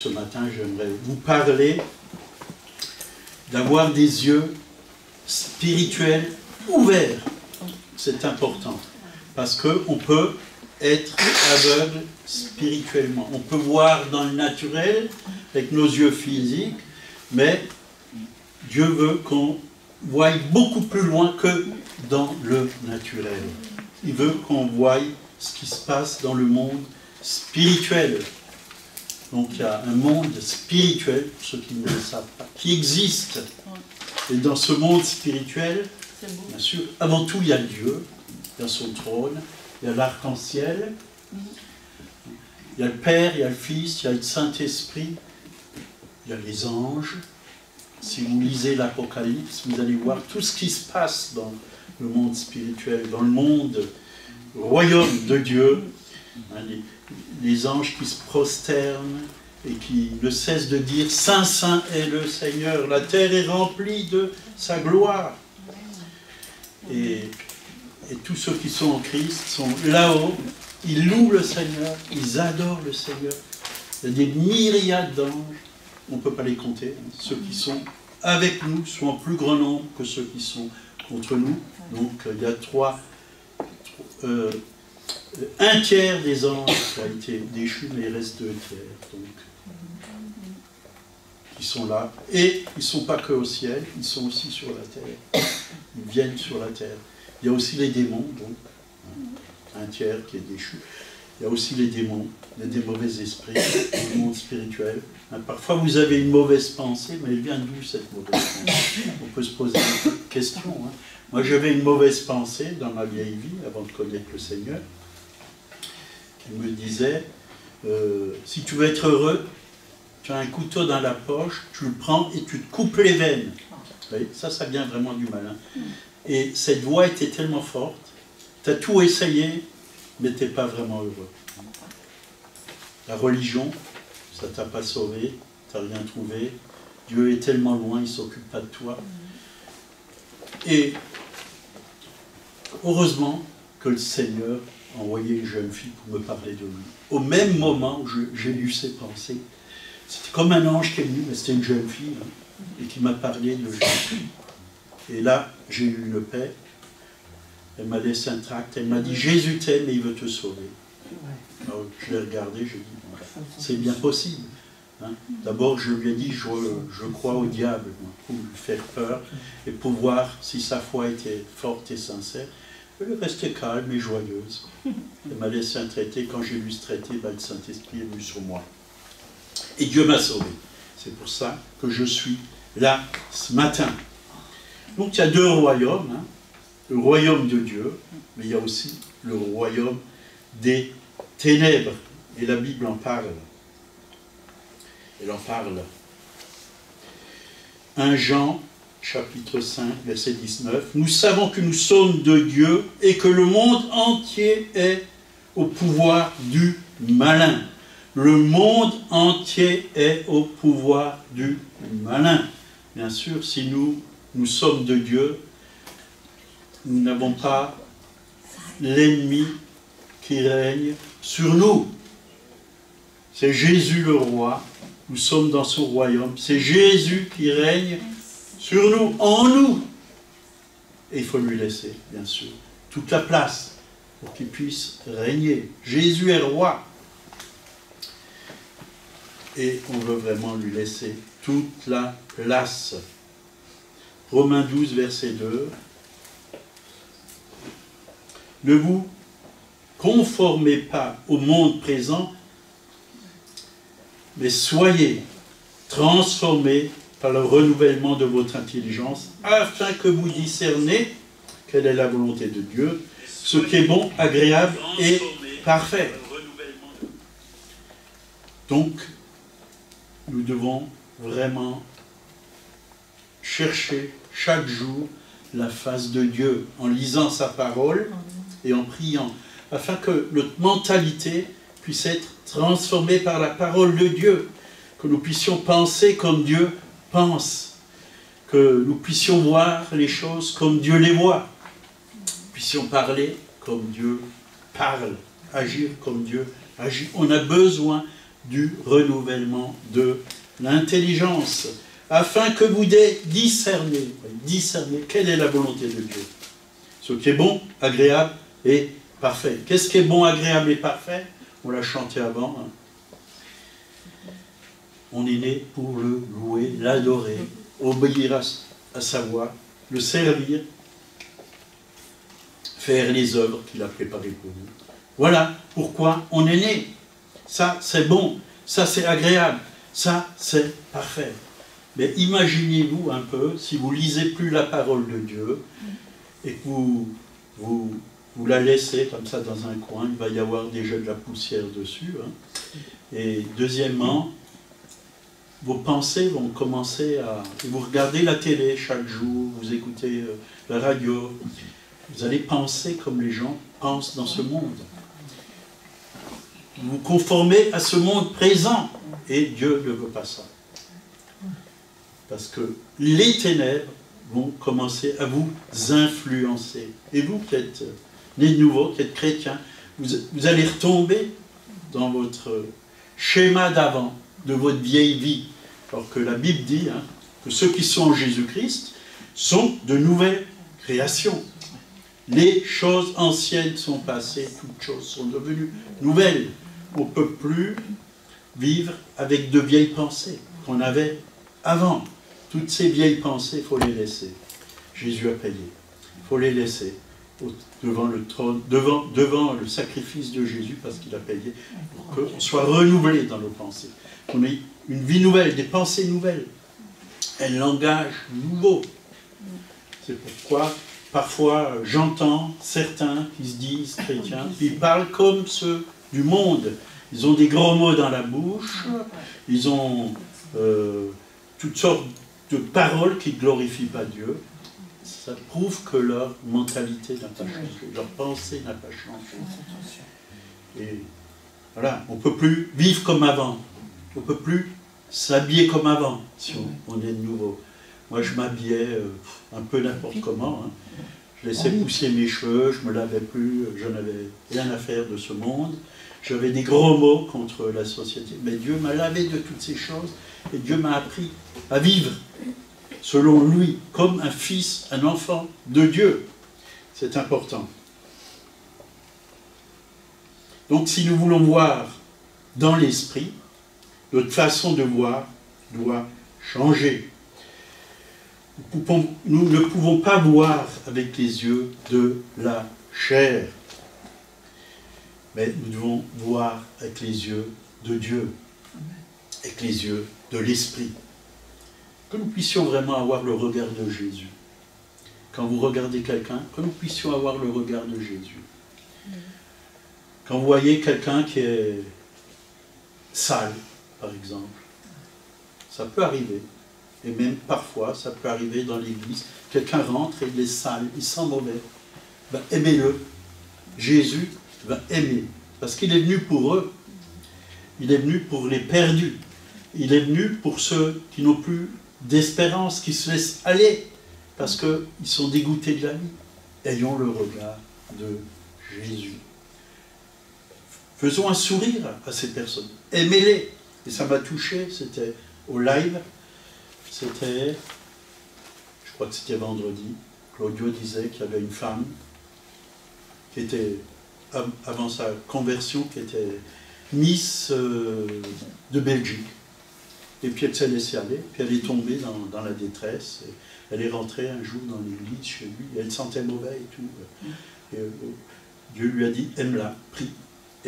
Ce matin, j'aimerais vous parler d'avoir des yeux spirituels ouverts. C'est important parce qu'on peut être aveugle spirituellement. On peut voir dans le naturel avec nos yeux physiques, mais Dieu veut qu'on voie beaucoup plus loin que dans le naturel. Il veut qu'on voie ce qui se passe dans le monde spirituel. Donc il y a un monde spirituel, pour ceux qui ne le savent pas, qui existe. Et dans ce monde spirituel, bien sûr, avant tout, il y a Dieu, il y a son trône, il y a l'arc-en-ciel, il y a le Père, il y a le Fils, il y a le Saint-Esprit, il y a les anges. Si vous lisez l'Apocalypse, vous allez voir tout ce qui se passe dans le monde spirituel, dans le monde royaume de Dieu. Les anges qui se prosternent et qui ne cessent de dire Saint, Saint est le Seigneur, la terre est remplie de sa gloire. Et, et tous ceux qui sont en Christ sont là-haut, ils louent le Seigneur, ils adorent le Seigneur. Il y a des myriades d'anges, on ne peut pas les compter. Hein. Ceux qui sont avec nous sont en plus grand nombre que ceux qui sont contre nous. Donc il y a trois, euh, un tiers des anges a été déchu, mais il reste deux tiers. Donc, qui sont là. Et ils ne sont pas que au ciel, ils sont aussi sur la terre. Ils viennent sur la terre. Il y a aussi les démons, donc, un tiers qui est déchu. Il y a aussi les démons, des mauvais esprits, le monde spirituel. Hein, parfois, vous avez une mauvaise pensée, mais elle vient d'où cette mauvaise pensée? On peut se poser une question. Hein. Moi, j'avais une mauvaise pensée dans ma vieille vie, avant de connaître le Seigneur me disait, euh, si tu veux être heureux, tu as un couteau dans la poche, tu le prends et tu te coupes les veines. ça, ça vient vraiment du malin. Et cette voix était tellement forte, tu as tout essayé, mais tu n'es pas vraiment heureux. La religion, ça t'a pas sauvé, tu n'as rien trouvé. Dieu est tellement loin, il ne s'occupe pas de toi. Et heureusement que le Seigneur envoyé une jeune fille pour me parler de lui. Au même moment où j'ai lu ses pensées, c'était comme un ange qui est venu, mais c'était une jeune fille, et qui m'a parlé de Jésus. Et là, j'ai eu une paix. Elle m'a laissé un tract. Elle m'a dit Jésus t'aime et il veut te sauver. Alors, je l'ai regardé, j'ai dit c'est bien possible. Hein. D'abord, je lui ai dit je, je crois au diable pour lui faire peur et pour voir si sa foi était forte et sincère. Elle est restée calme et joyeuse. Elle m'a laissé un traité. Quand j'ai lu ce traité, ben, le Saint-Esprit est venu sur moi. Et Dieu m'a sauvé. C'est pour ça que je suis là ce matin. Donc il y a deux royaumes. Hein. Le royaume de Dieu, mais il y a aussi le royaume des ténèbres. Et la Bible en parle. Elle en parle. Un Jean chapitre 5, verset 19, nous savons que nous sommes de Dieu et que le monde entier est au pouvoir du malin. Le monde entier est au pouvoir du malin. Bien sûr, si nous, nous sommes de Dieu, nous n'avons pas l'ennemi qui règne sur nous. C'est Jésus le roi. Nous sommes dans son royaume. C'est Jésus qui règne sur nous, en nous. Et il faut lui laisser, bien sûr, toute la place pour qu'il puisse régner. Jésus est roi. Et on veut vraiment lui laisser toute la place. Romains 12, verset 2. Ne vous conformez pas au monde présent, mais soyez transformés par le renouvellement de votre intelligence, afin que vous discernez quelle est la volonté de Dieu, ce qui est bon, agréable et parfait. Donc, nous devons vraiment chercher chaque jour la face de Dieu en lisant sa parole et en priant, afin que notre mentalité puisse être transformée par la parole de Dieu, que nous puissions penser comme Dieu pense, que nous puissions voir les choses comme Dieu les voit, puissions parler comme Dieu parle, agir comme Dieu agit. On a besoin du renouvellement de l'intelligence, afin que vous discerniez, quelle est la volonté de Dieu. Ce qui est bon, agréable et parfait. Qu'est-ce qui est bon, agréable et parfait? On l'a chanté avant. Hein. On est né pour le louer, l'adorer, obéir à, sa voix, le servir, faire les œuvres qu'il a préparées pour nous. Voilà pourquoi on est né. Ça, c'est bon. Ça, c'est agréable. Ça, c'est parfait. Mais imaginez-vous un peu, si vous lisez plus la parole de Dieu et que vous, la laissez comme ça dans un coin, il va y avoir déjà de la poussière dessus. Hein. Et deuxièmement, vos pensées vont commencer à... Vous regardez la télé chaque jour, vous écoutez euh, la radio, vous allez penser comme les gens pensent dans ce monde. Vous vous conformez à ce monde présent, et Dieu ne veut pas ça. Parce que les ténèbres vont commencer à vous influencer. Et vous qui êtes nés de nouveau, qui êtes chrétiens, vous, vous allez retomber dans votre schéma d'avant, de votre vieille vie. Alors que la Bible dit hein, que ceux qui sont en Jésus-Christ sont de nouvelles créations. Les choses anciennes sont passées, toutes choses sont devenues nouvelles. On ne peut plus vivre avec de vieilles pensées qu'on avait avant. Toutes ces vieilles pensées, il faut les laisser. Jésus a payé. Il faut les laisser devant le trône, devant, devant le sacrifice de Jésus, parce qu'il a payé, pour qu'on soit renouvelé dans nos pensées. Qu'on ait une vie nouvelle, des pensées nouvelles, un langage nouveau. C'est pourquoi parfois j'entends certains qui se disent chrétiens, qui parlent comme ceux du monde. Ils ont des gros mots dans la bouche, ils ont euh, toutes sortes de paroles qui ne glorifient pas Dieu ça prouve que leur mentalité n'a pas changé, leur pensée n'a pas changé. Et voilà, on ne peut plus vivre comme avant, on ne peut plus s'habiller comme avant si on, est de nouveau. Moi, je m'habillais euh, un peu n'importe comment. Hein. Je laissais pousser mes cheveux, je me lavais plus, je n'avais rien à faire de ce monde. J'avais des gros mots contre la société. Mais Dieu m'a lavé de toutes ces choses et Dieu m'a appris à vivre selon lui, comme un fils, un enfant de Dieu. C'est important. Donc si nous voulons voir dans l'esprit, notre façon de voir doit changer. Nous, ne pouvons pas voir avec les yeux de la chair, mais nous devons voir avec les yeux de Dieu, avec les yeux de l'esprit que nous puissions vraiment avoir le regard de Jésus. Quand vous regardez quelqu'un, que nous puissions avoir le regard de Jésus. Quand vous voyez quelqu'un qui est sale, par exemple, ça peut arriver. Et même parfois, ça peut arriver dans l'église. Quelqu'un rentre et il est sale, il sent mauvais. Aimez-le. Jésus va aimer. Parce qu'il est venu pour eux. Il est venu pour les perdus. Il est venu pour ceux qui n'ont plus d'espérance, qui se laissent aller parce qu'ils sont dégoûtés de la vie. Ayons le regard de Jésus. Faisons un sourire à ces personnes. Aimez-les. Et ça m'a touché, c'était au live, c'était, je crois que c'était vendredi, Claudio disait qu'il y avait une femme qui était, avant sa conversion, qui était Miss euh, de Belgique. Et puis elle s'est laissée aller, puis elle est tombée dans, la détresse. elle est rentrée un jour dans l'église chez lui, et elle sentait mauvais et tout. Et, euh, Dieu lui a dit, aime-la, prie.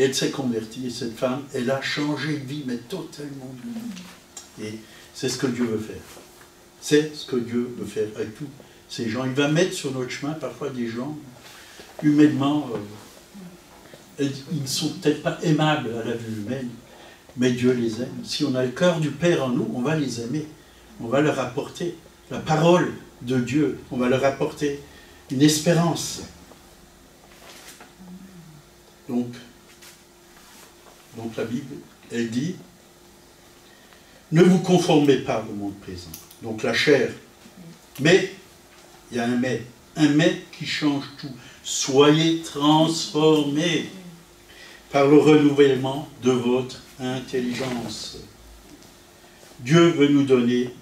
Et elle s'est convertie, et cette femme, elle a changé de vie, mais totalement Et c'est ce que Dieu veut faire. C'est ce que Dieu veut faire avec tous ces gens. Il va mettre sur notre chemin parfois des gens, humainement, euh, ils ne sont peut-être pas aimables à la vue humaine, mais Dieu les aime. Si on a le cœur du Père en nous, on va les aimer. On va leur apporter la parole de Dieu. On va leur apporter une espérance. Donc, donc la Bible, elle dit, ne vous conformez pas au monde présent. Donc la chair. Mais, il y a un mais. Un mais qui change tout. Soyez transformés par le renouvellement de votre intelligence. Dieu veut nous donner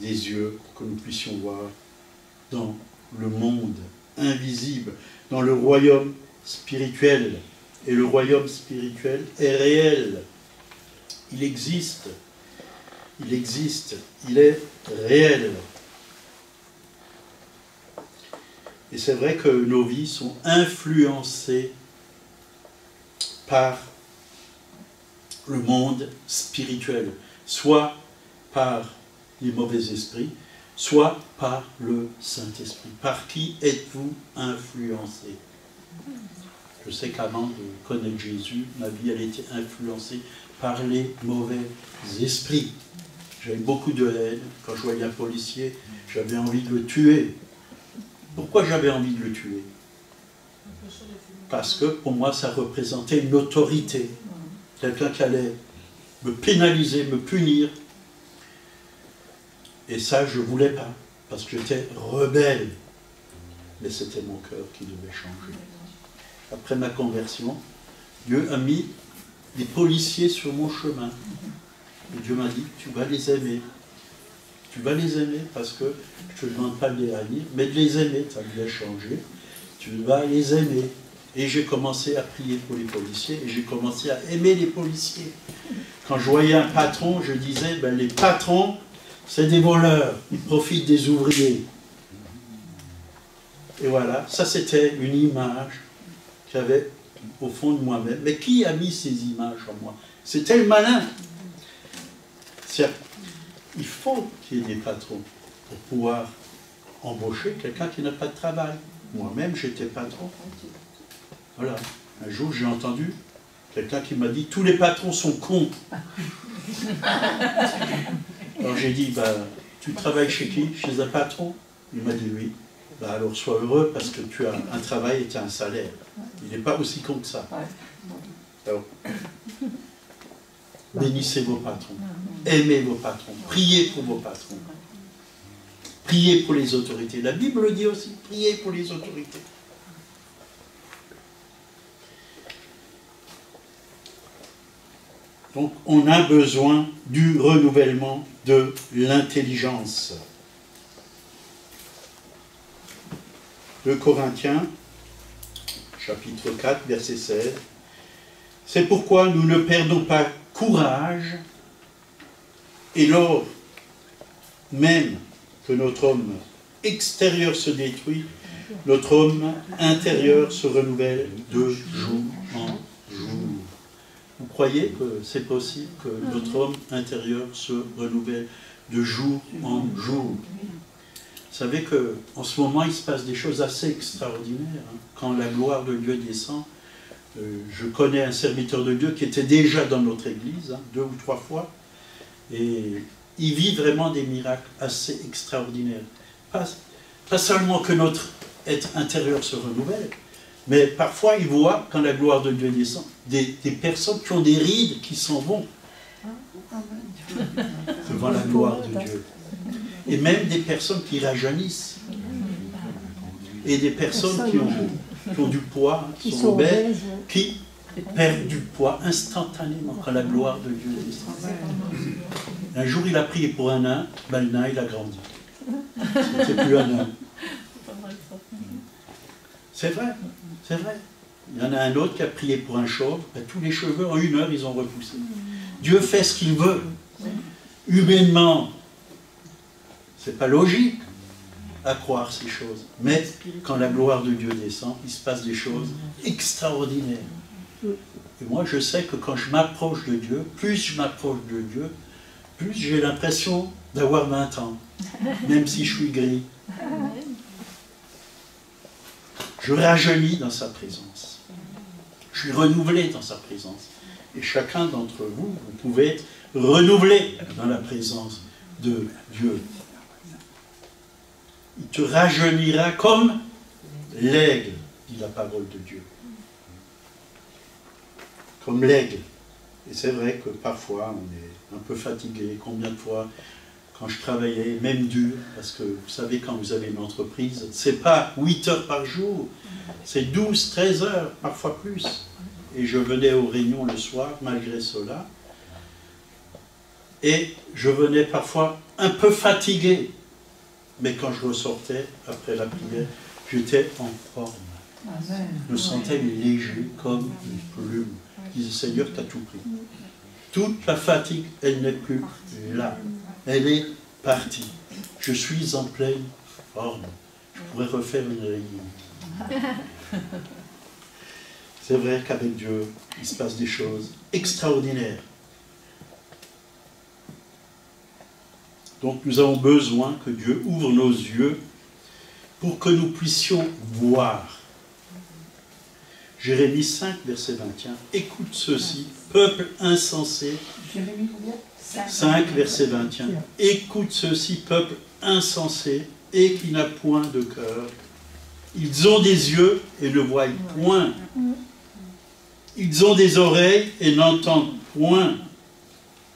des yeux pour que nous puissions voir dans le monde invisible, dans le royaume spirituel. Et le royaume spirituel est réel. Il existe. Il existe. Il est réel. Et c'est vrai que nos vies sont influencées par le monde spirituel, soit par les mauvais esprits, soit par le Saint-Esprit. Par qui êtes-vous influencé? Je sais qu'avant de connaître Jésus, ma vie elle était influencée par les mauvais esprits. J'avais beaucoup de haine. Quand je voyais un policier, j'avais envie de le tuer. Pourquoi j'avais envie de le tuer? Parce que pour moi, ça représentait une autorité. Quelqu'un qui allait me pénaliser, me punir. Et ça, je ne voulais pas, parce que j'étais rebelle. Mais c'était mon cœur qui devait changer. Après ma conversion, Dieu a mis des policiers sur mon chemin. Et Dieu m'a dit, tu vas les aimer. Tu vas les aimer parce que je ne te demande pas de les haïr, mais de les aimer, ça a changé. Tu vas les aimer. Et j'ai commencé à prier pour les policiers et j'ai commencé à aimer les policiers. Quand je voyais un patron, je disais, ben, les patrons, c'est des voleurs, ils profitent des ouvriers. Et voilà, ça c'était une image j'avais au fond de moi-même. Mais qui a mis ces images en moi? C'était le malin. Il faut qu'il y ait des patrons pour pouvoir embaucher quelqu'un qui n'a pas de travail. Moi-même, j'étais patron. Voilà. Un jour, j'ai entendu quelqu'un qui m'a dit Tous les patrons sont cons. Alors j'ai dit bah, Tu travailles chez qui? Chez un patron Il m'a dit Oui. Bah, alors sois heureux parce que tu as un travail et tu as un salaire. Il n'est pas aussi con que ça. bénissez vos patrons. Aimez vos patrons. Priez pour vos patrons. Priez pour les autorités. La Bible le dit aussi, priez pour les autorités. Donc on a besoin du renouvellement de l'intelligence. Le Corinthiens, chapitre 4, verset 16. C'est pourquoi nous ne perdons pas courage et lors même que notre homme extérieur se détruit, notre homme intérieur se renouvelle de jour en jour. Vous croyez que c'est possible que notre homme intérieur se renouvelle de jour en jour? Vous savez qu'en ce moment, il se passe des choses assez extraordinaires. Hein. Quand la gloire de Dieu descend, euh, je connais un serviteur de Dieu qui était déjà dans notre église, hein, deux ou trois fois, et il vit vraiment des miracles assez extraordinaires. Pas, pas seulement que notre être intérieur se renouvelle, mais parfois il voit, quand la gloire de Dieu descend, des, personnes qui ont des rides qui s'en vont devant la gloire de Dieu. Et même des personnes qui rajeunissent. Et des personnes qui ont, du poids, qui sont obèses, qui perdent du poids instantanément quand la gloire de Dieu descend. Un jour, il a prié pour un nain, ben, le nain, il a grandi. C'est plus un nain. C'est vrai, c'est vrai. Il y en a un autre qui a prié pour un chauve, ben, tous les cheveux, en une heure, ils ont repoussé. Dieu fait ce qu'il veut. Humainement, c'est pas logique à croire ces choses. Mais quand la gloire de Dieu descend, il se passe des choses extraordinaires. Et moi, je sais que quand je m'approche de Dieu, plus je m'approche de Dieu, plus j'ai l'impression d'avoir 20 ans, même si je suis gris. Je rajeunis dans sa présence. Je suis renouvelé dans sa présence. Et chacun d'entre vous, vous pouvez être renouvelé dans la présence de Dieu. Il te rajeunira comme l'aigle, dit la parole de Dieu. Comme l'aigle. Et c'est vrai que parfois on est un peu fatigué. Combien de fois, quand je travaillais, même dur, parce que vous savez, quand vous avez une entreprise, c'est pas 8 heures par jour, c'est 12, 13 heures, parfois plus. et je venais aux réunions le soir, malgré cela. Et je venais parfois un peu fatigué. Mais quand je ressortais après la prière, j'étais en forme. Je me sentais léger comme une plume. Je disais, Seigneur, tu as tout pris. Toute la fatigue, elle n'est plus là. Elle est partie. Je suis en pleine forme. Je pourrais refaire une réunion. C'est vrai qu'avec Dieu, il se passe des choses extraordinaires. Donc nous avons besoin que Dieu ouvre nos yeux pour que nous puissions voir. Jérémie 5, verset 21. Écoute ceci, peuple insensé. Jérémie 5, verset 21. Écoute ceci, peuple insensé et qui n'a point de cœur. Ils ont des yeux et ne voient point. Ils ont des oreilles et n'entendent point.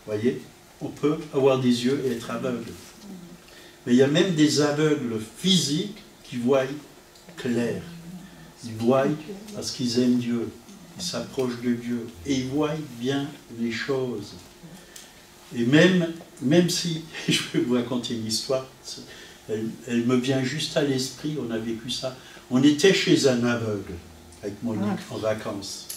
Voyez? On peut avoir des yeux et être aveugle. Mais il y a même des aveugles physiques qui voient clair. Ils voient parce qu'ils aiment Dieu. Ils s'approchent de Dieu. Et ils voient bien les choses. Et même, même si, je vais vous raconter une histoire, elle, me vient juste à l'esprit, on a vécu ça. On était chez un aveugle, avec Monique, en vacances.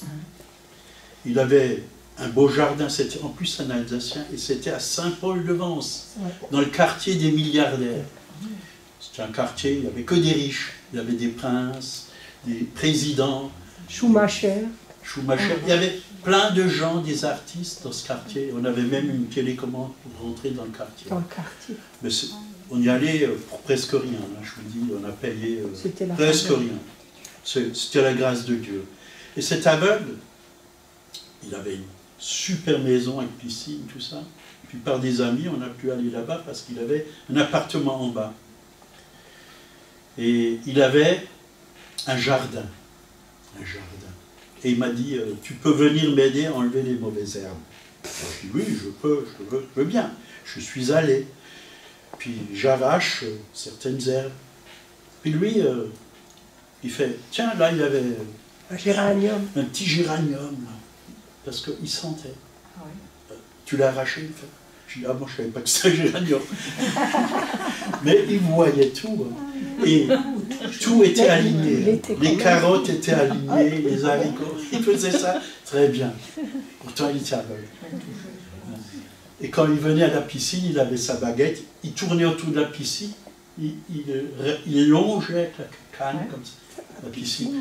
Il avait un beau jardin, c'était en plus un Alsacien, et c'était à Saint-Paul-de-Vence, dans le quartier des milliardaires. C'était un quartier, il n'y avait que des riches, il y avait des princes, des présidents. Schumacher. Schumacher. Il y avait plein de gens, des artistes dans ce quartier. On avait même une télécommande pour rentrer dans le quartier. Dans le quartier. Mais on y allait euh, pour presque rien, hein, je vous dis, on a payé euh, presque rien. C'était la grâce de Dieu. Et cet aveugle, il avait une super maison avec piscine, tout ça. Puis par des amis, on a pu aller là-bas parce qu'il avait un appartement en bas. Et il avait un jardin. Un jardin. Et il m'a dit, euh, tu peux venir m'aider à enlever les mauvaises herbes. J'ai dit, oui, je peux, je veux, bien. Je suis allé. Puis j'arrache euh, certaines herbes. Puis lui, euh, il fait, tiens, là, il y avait un géranium. Un petit géranium parce qu'il sentait. Ah tu l'as arraché Je dis, ah moi je ne savais pas que c'était un géranium. Mais il voyait tout. Hein. Et tout était aligné. Les carottes étaient alignées, les haricots. Il faisait ça très bien. Pourtant, il était aveugle. Et quand il venait à la piscine, il avait sa baguette, il tournait autour de la piscine, il, il, longeait la canne comme ça, la piscine,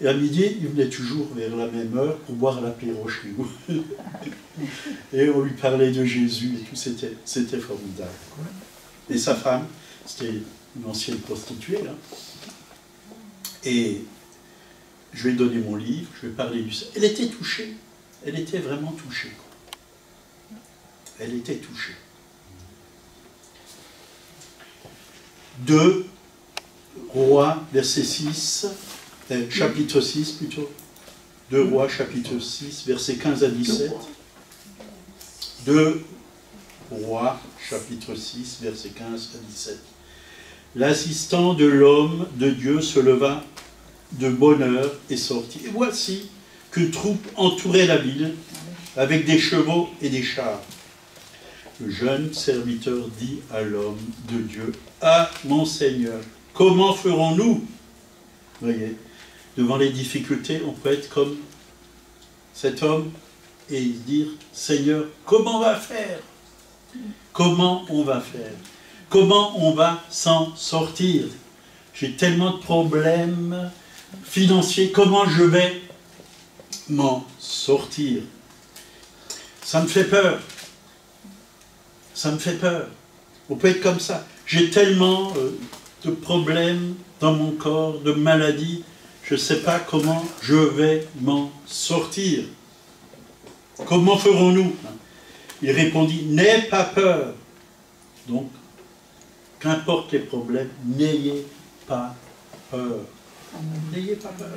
et à midi, il venait toujours vers la même heure pour boire l'apéro chez nous. et on lui parlait de Jésus et tout, c'était formidable. Et sa femme, c'était une ancienne prostituée, là. Et je lui ai donné mon livre, je lui ai parlé du... Elle était touchée, elle était vraiment touchée. Elle était touchée. Deux Rois, verset 6, euh, chapitre 6 plutôt. 2 Rois, chapitre 6, versets 15 à 17. 2 Rois, chapitre 6, versets 15 à 17. L'assistant de l'homme de Dieu se leva de bonne heure et sortit. Et voici qu'une troupe entourait la ville avec des chevaux et des chars. Le jeune serviteur dit à l'homme de Dieu, Ah mon Seigneur, comment ferons-nous? Voyez, devant les difficultés, on peut être comme cet homme et dire, Seigneur, comment on va faire? Comment on va faire? Comment on va s'en sortir? J'ai tellement de problèmes financiers, comment je vais m'en sortir? Ça me fait peur. Ça me fait peur. On peut être comme ça. J'ai tellement euh, de problèmes dans mon corps, de maladies, je ne sais pas comment je vais m'en sortir. Comment ferons-nous? Il répondit, n'aie pas peur. Donc, qu'importe les problèmes, n'ayez pas peur. N'ayez pas peur.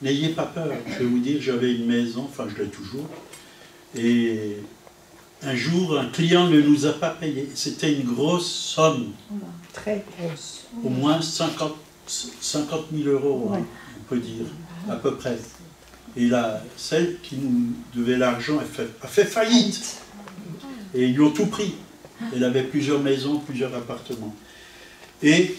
N'ayez pas peur. Je vais vous dire, j'avais une maison, enfin je l'ai toujours, et un jour, un client ne nous a pas payé. C'était une grosse somme. Très grosse. Au moins 50 50 000 euros, hein, on peut dire, à peu près. Et là, celle qui nous devait l'argent a fait, a fait faillite. Et ils lui ont tout pris. Elle avait plusieurs maisons, plusieurs appartements. Et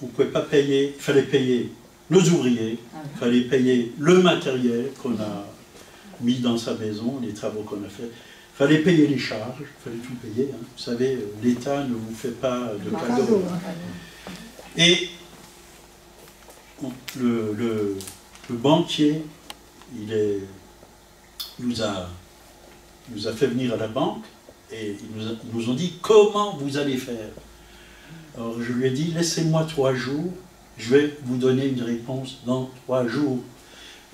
on ne pouvait pas payer, il fallait payer nos ouvriers, il fallait payer le matériel qu'on a mis dans sa maison, les travaux qu'on a fait. Il fallait payer les charges, il fallait tout payer. hein. Vous savez, euh, l'État ne vous fait pas de cadeaux. Cadeau, hein. Et le, le- le banquier, il, est, nous, a, nous a fait venir à la banque et ils nous, a- ils nous ont dit comment vous allez faire? Alors je lui ai dit laissez-moi trois jours, je vais vous donner une réponse dans trois jours.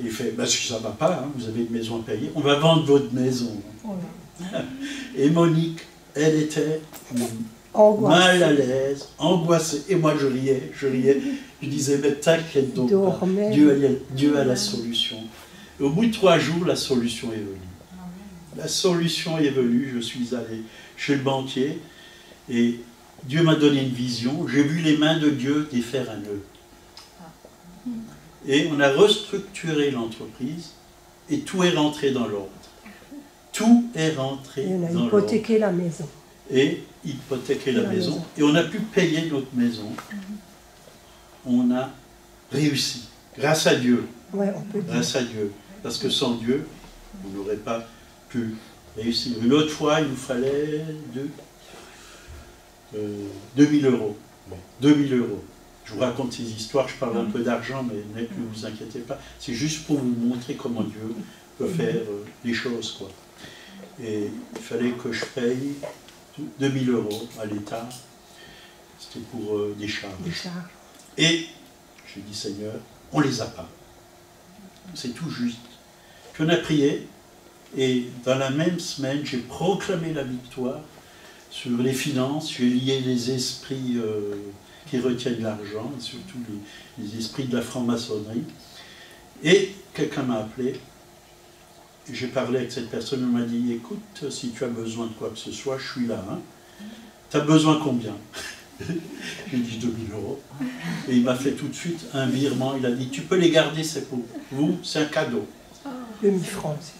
Et il fait bah, si ça ne va pas, hein, vous avez une maison à payer, on va vendre votre maison. Et Monique, elle était Mal à l'aise, angoissée. Et moi, je riais, je riais. Je disais, mais t'inquiète donc pas. Dieu a, Dieu a la solution. Et au bout de trois jours, la solution est venue. La solution est venue. Je suis allé chez le banquier et Dieu m'a donné une vision. J'ai vu les mains de Dieu défaire un nœud. Et on a restructuré l'entreprise et tout est rentré dans l'ordre. Tout est rentré Et on a dans l'ordre hypothéqué la maison. Et hypothéquer la, La maison. maison. Et on a pu payer notre maison. On a réussi. Grâce à Dieu. Ouais, on peut dire. Grâce à Dieu. Parce que sans Dieu, on n'aurait pas pu réussir. Une autre fois, il nous fallait deux, euh, 2000 euros. 2000 euros. Je vous raconte ces histoires, je parle un peu d'argent, mais ne ne vous inquiétez pas. C'est juste pour vous montrer comment Dieu peut faire euh, les choses. Quoi. Et il fallait que je paye 2000 euros à l'État. C'était pour euh, des charges. Des charges. Et j'ai dit Seigneur, on les a pas. C'est tout juste. Puis on a prié, et dans la même semaine, j'ai proclamé la victoire sur les finances, j'ai lié les esprits euh, qui retiennent l'argent, et surtout les, les esprits de la franc-maçonnerie. Et quelqu'un m'a appelé, j'ai parlé avec cette personne, elle m'a dit, écoute, si tu as besoin de quoi que ce soit, je suis là. Hein. Tu as besoin combien? J'ai dit 2000 euros. Et il m'a fait tout de suite un virement. Il a dit Tu peux les garder, c'est pour vous, c'est un cadeau. Demi-franc, c'était.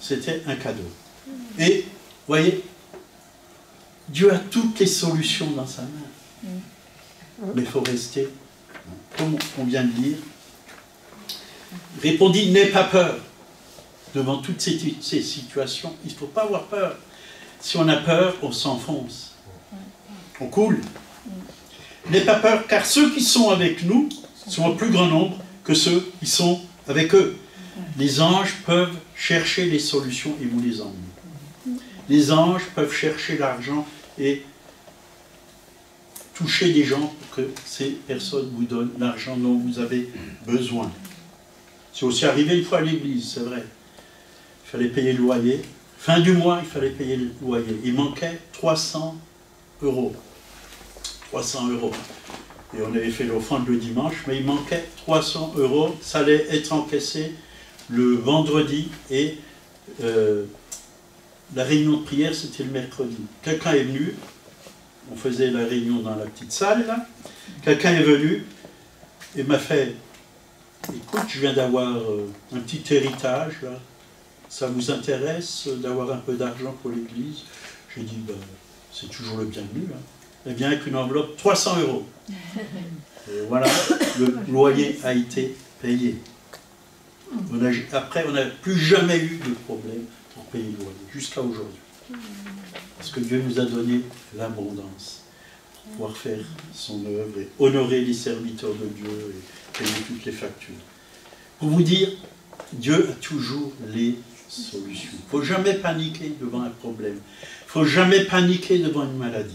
C'était un cadeau. Et, voyez, Dieu a toutes les solutions dans sa main. Mais il faut rester, comme on vient de dire, répondit N'aie pas peur devant toutes ces, situations. Il ne faut pas avoir peur. Si on a peur, on s'enfonce. On coule. N'aie pas peur, car ceux qui sont avec nous sont en plus grand nombre que ceux qui sont avec eux. Les anges peuvent chercher les solutions et vous les emmener. Les anges peuvent chercher l'argent et toucher des gens pour que ces personnes vous donnent l'argent dont vous avez besoin. C'est aussi arrivé une fois à l'église, c'est vrai. Il fallait payer le loyer. Fin du mois, il fallait payer le loyer. Il manquait 300 euros. 300 euros. Et on avait fait l'offrande le dimanche, mais il manquait 300 euros. Ça allait être encaissé le vendredi et euh, la réunion de prière, c'était le mercredi. Quelqu'un est venu, on faisait la réunion dans la petite salle, là. Quelqu'un est venu et m'a fait Écoute, je viens d'avoir euh, un petit héritage, là. Ça vous intéresse d'avoir un peu d'argent pour l'église? J'ai dit Ben, C'est toujours le bienvenu. Hein. Et bien avec une enveloppe 300 euros. Et voilà, le loyer a été payé. Après, on n'a plus jamais eu de problème pour payer le loyer, jusqu'à aujourd'hui. Parce que Dieu nous a donné l'abondance pour pouvoir faire son œuvre et honorer les serviteurs de Dieu et payer toutes les factures. Pour vous dire, Dieu a toujours les Il ne faut jamais paniquer devant un problème. Il ne faut jamais paniquer devant une maladie.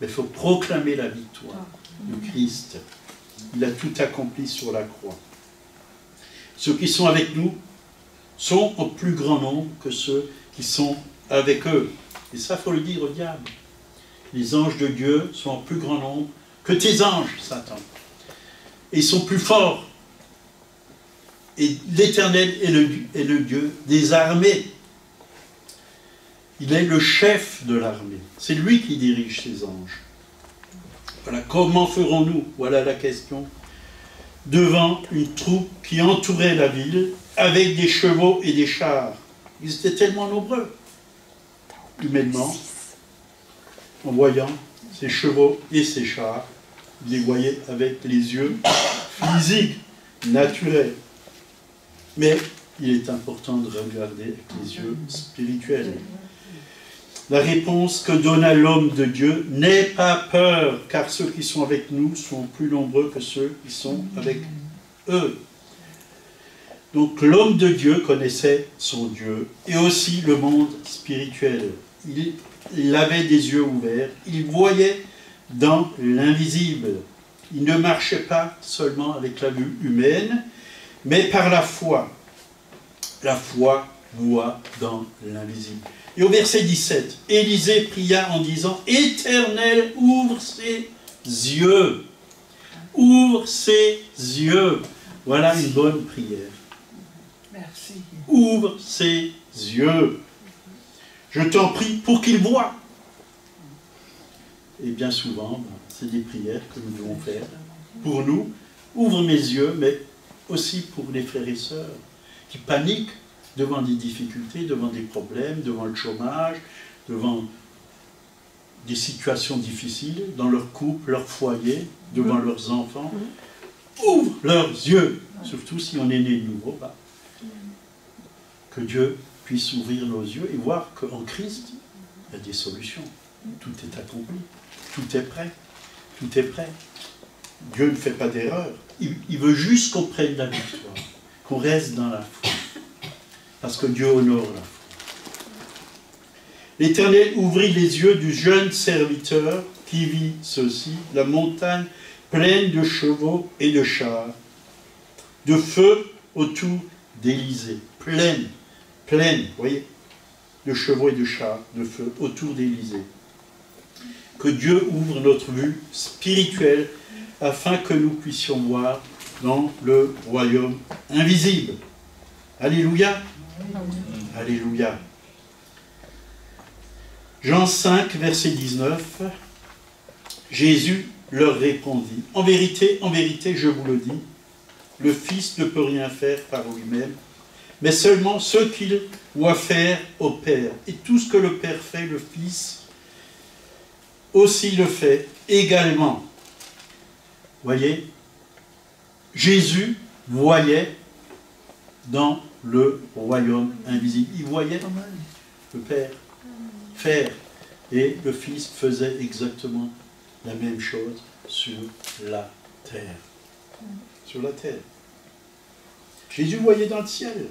Mais il faut proclamer la victoire de Christ. Il a tout accompli sur la croix. Ceux qui sont avec nous sont en plus grand nombre que ceux qui sont avec eux. Et ça, il faut le dire au diable. Les anges de Dieu sont en plus grand nombre que tes anges, Satan. Et ils sont plus forts. Et l'Éternel est le, Dieu des armées. Il est le chef de l'armée. C'est lui qui dirige ses anges. Voilà, comment ferons-nous? Voilà la question devant une troupe qui entourait la ville avec des chevaux et des chars. Ils étaient tellement nombreux, humainement, en voyant ces chevaux et ces chars, ils les voyaient avec les yeux physiques, naturels. Mais il est important de regarder avec les yeux spirituels. La réponse que donna l'homme de Dieu n'est pas peur, car ceux qui sont avec nous sont plus nombreux que ceux qui sont avec eux. Donc l'homme de Dieu connaissait son Dieu et aussi le monde spirituel. Il, il avait des yeux ouverts, il voyait dans l'invisible. Il ne marchait pas seulement avec la vue humaine, mais par la foi. La foi voit dans l'invisible. Et au verset 17, Élisée pria en disant, Éternel, ouvre ses yeux. Ouvre ses yeux. Voilà une bonne prière. Merci. Ouvre ses yeux. Je t'en prie pour qu'il voie. Et bien souvent, ben, c'est des prières que nous devons faire pour nous. Ouvre mes yeux, mais aussi pour les frères et sœurs qui paniquent devant des difficultés, devant des problèmes, devant le chômage, devant des situations difficiles dans leur couple, leur foyer, devant mmh. leurs enfants. Mmh. Ouvre leurs yeux, surtout si on est né de nouveau. Bah, que Dieu puisse ouvrir nos yeux et voir qu'en Christ, il y a des solutions. Tout est accompli, tout est prêt, tout est prêt. Dieu ne fait pas d'erreur. Il, il veut juste qu'on prenne la victoire, qu'on reste dans la foi parce que Dieu honore la foi. L'Éternel ouvrit les yeux du jeune serviteur qui vit ceci, la montagne pleine de chevaux et de chars, de feu autour d'Élysée, pleine, pleine, voyez, de chevaux et de chars, de feu autour d'Élysée. Que Dieu ouvre notre vue spirituelle afin que nous puissions voir dans le royaume invisible. Alléluia. Alléluia. Jean 5, verset 19. Jésus leur répondit, En vérité, en vérité, je vous le dis, le Fils ne peut rien faire par lui-même, mais seulement ce qu'il doit faire au Père. Et tout ce que le Père fait, le Fils aussi le fait également. Voyez, Jésus voyait dans le royaume invisible. Il voyait le Père faire. Et le Fils faisait exactement la même chose sur la terre. Sur la terre. Jésus voyait dans le ciel.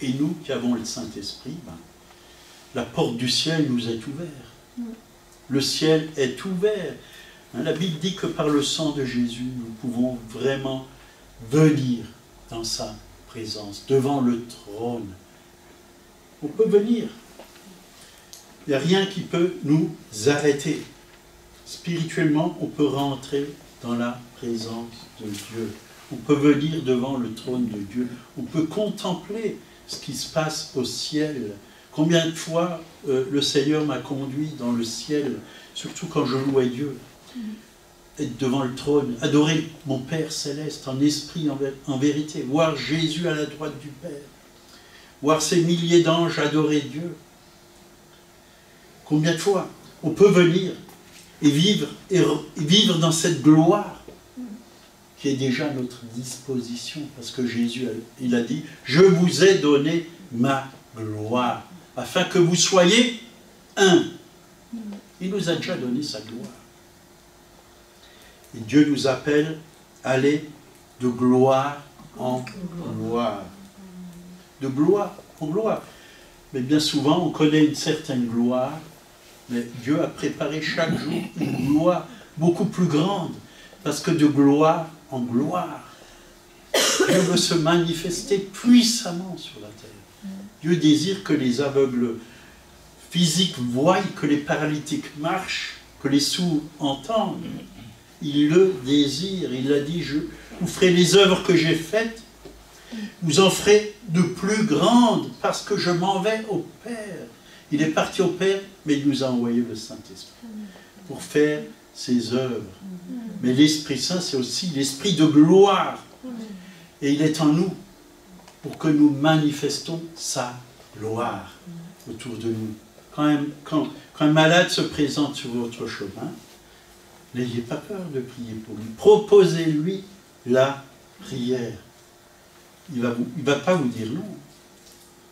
Et nous qui avons le Saint-Esprit, ben, la porte du ciel nous est ouverte. Le ciel est ouvert. Hein, la Bible dit que par le sang de Jésus, nous pouvons vraiment venir dans sa présence, devant le trône. On peut venir. Il n'y a rien qui peut nous arrêter. Spirituellement, on peut rentrer dans la présence de Dieu. On peut venir devant le trône de Dieu. On peut contempler ce qui se passe au ciel. Combien de fois euh, le Seigneur m'a conduit dans le ciel, surtout quand je louais Dieu? Être devant le trône, adorer mon Père céleste en esprit, en, vérité, voir Jésus à la droite du Père, voir ces milliers d'anges adorer Dieu. Combien de fois on peut venir et vivre, dans cette gloire qui est déjà à notre disposition, parce que Jésus, il a dit, je vous ai donné ma gloire, afin que vous soyez un. Il nous a déjà donné sa gloire. Et Dieu nous appelle à aller de gloire en gloire. De gloire en gloire. Mais bien souvent, on connaît une certaine gloire, mais Dieu a préparé chaque jour une gloire beaucoup plus grande. Parce que de gloire en gloire, Dieu veut se manifester puissamment sur la terre. Dieu désire que les aveugles physiques voient, que les paralytiques marchent, que les sourds entendent, il le désire. Il a dit, je vous ferai les œuvres que j'ai faites, vous en ferez de plus grandes, parce que je m'en vais au Père. Il est parti au Père, mais il nous a envoyé le Saint-Esprit pour faire ses œuvres. Mais l'Esprit Saint, c'est aussi l'Esprit de gloire. Et il est en nous pour que nous manifestons sa gloire autour de nous. Quand un malade se présente sur votre chemin, n'ayez pas peur de prier pour lui. Proposez-lui la prière. Il ne va, pas vous dire non.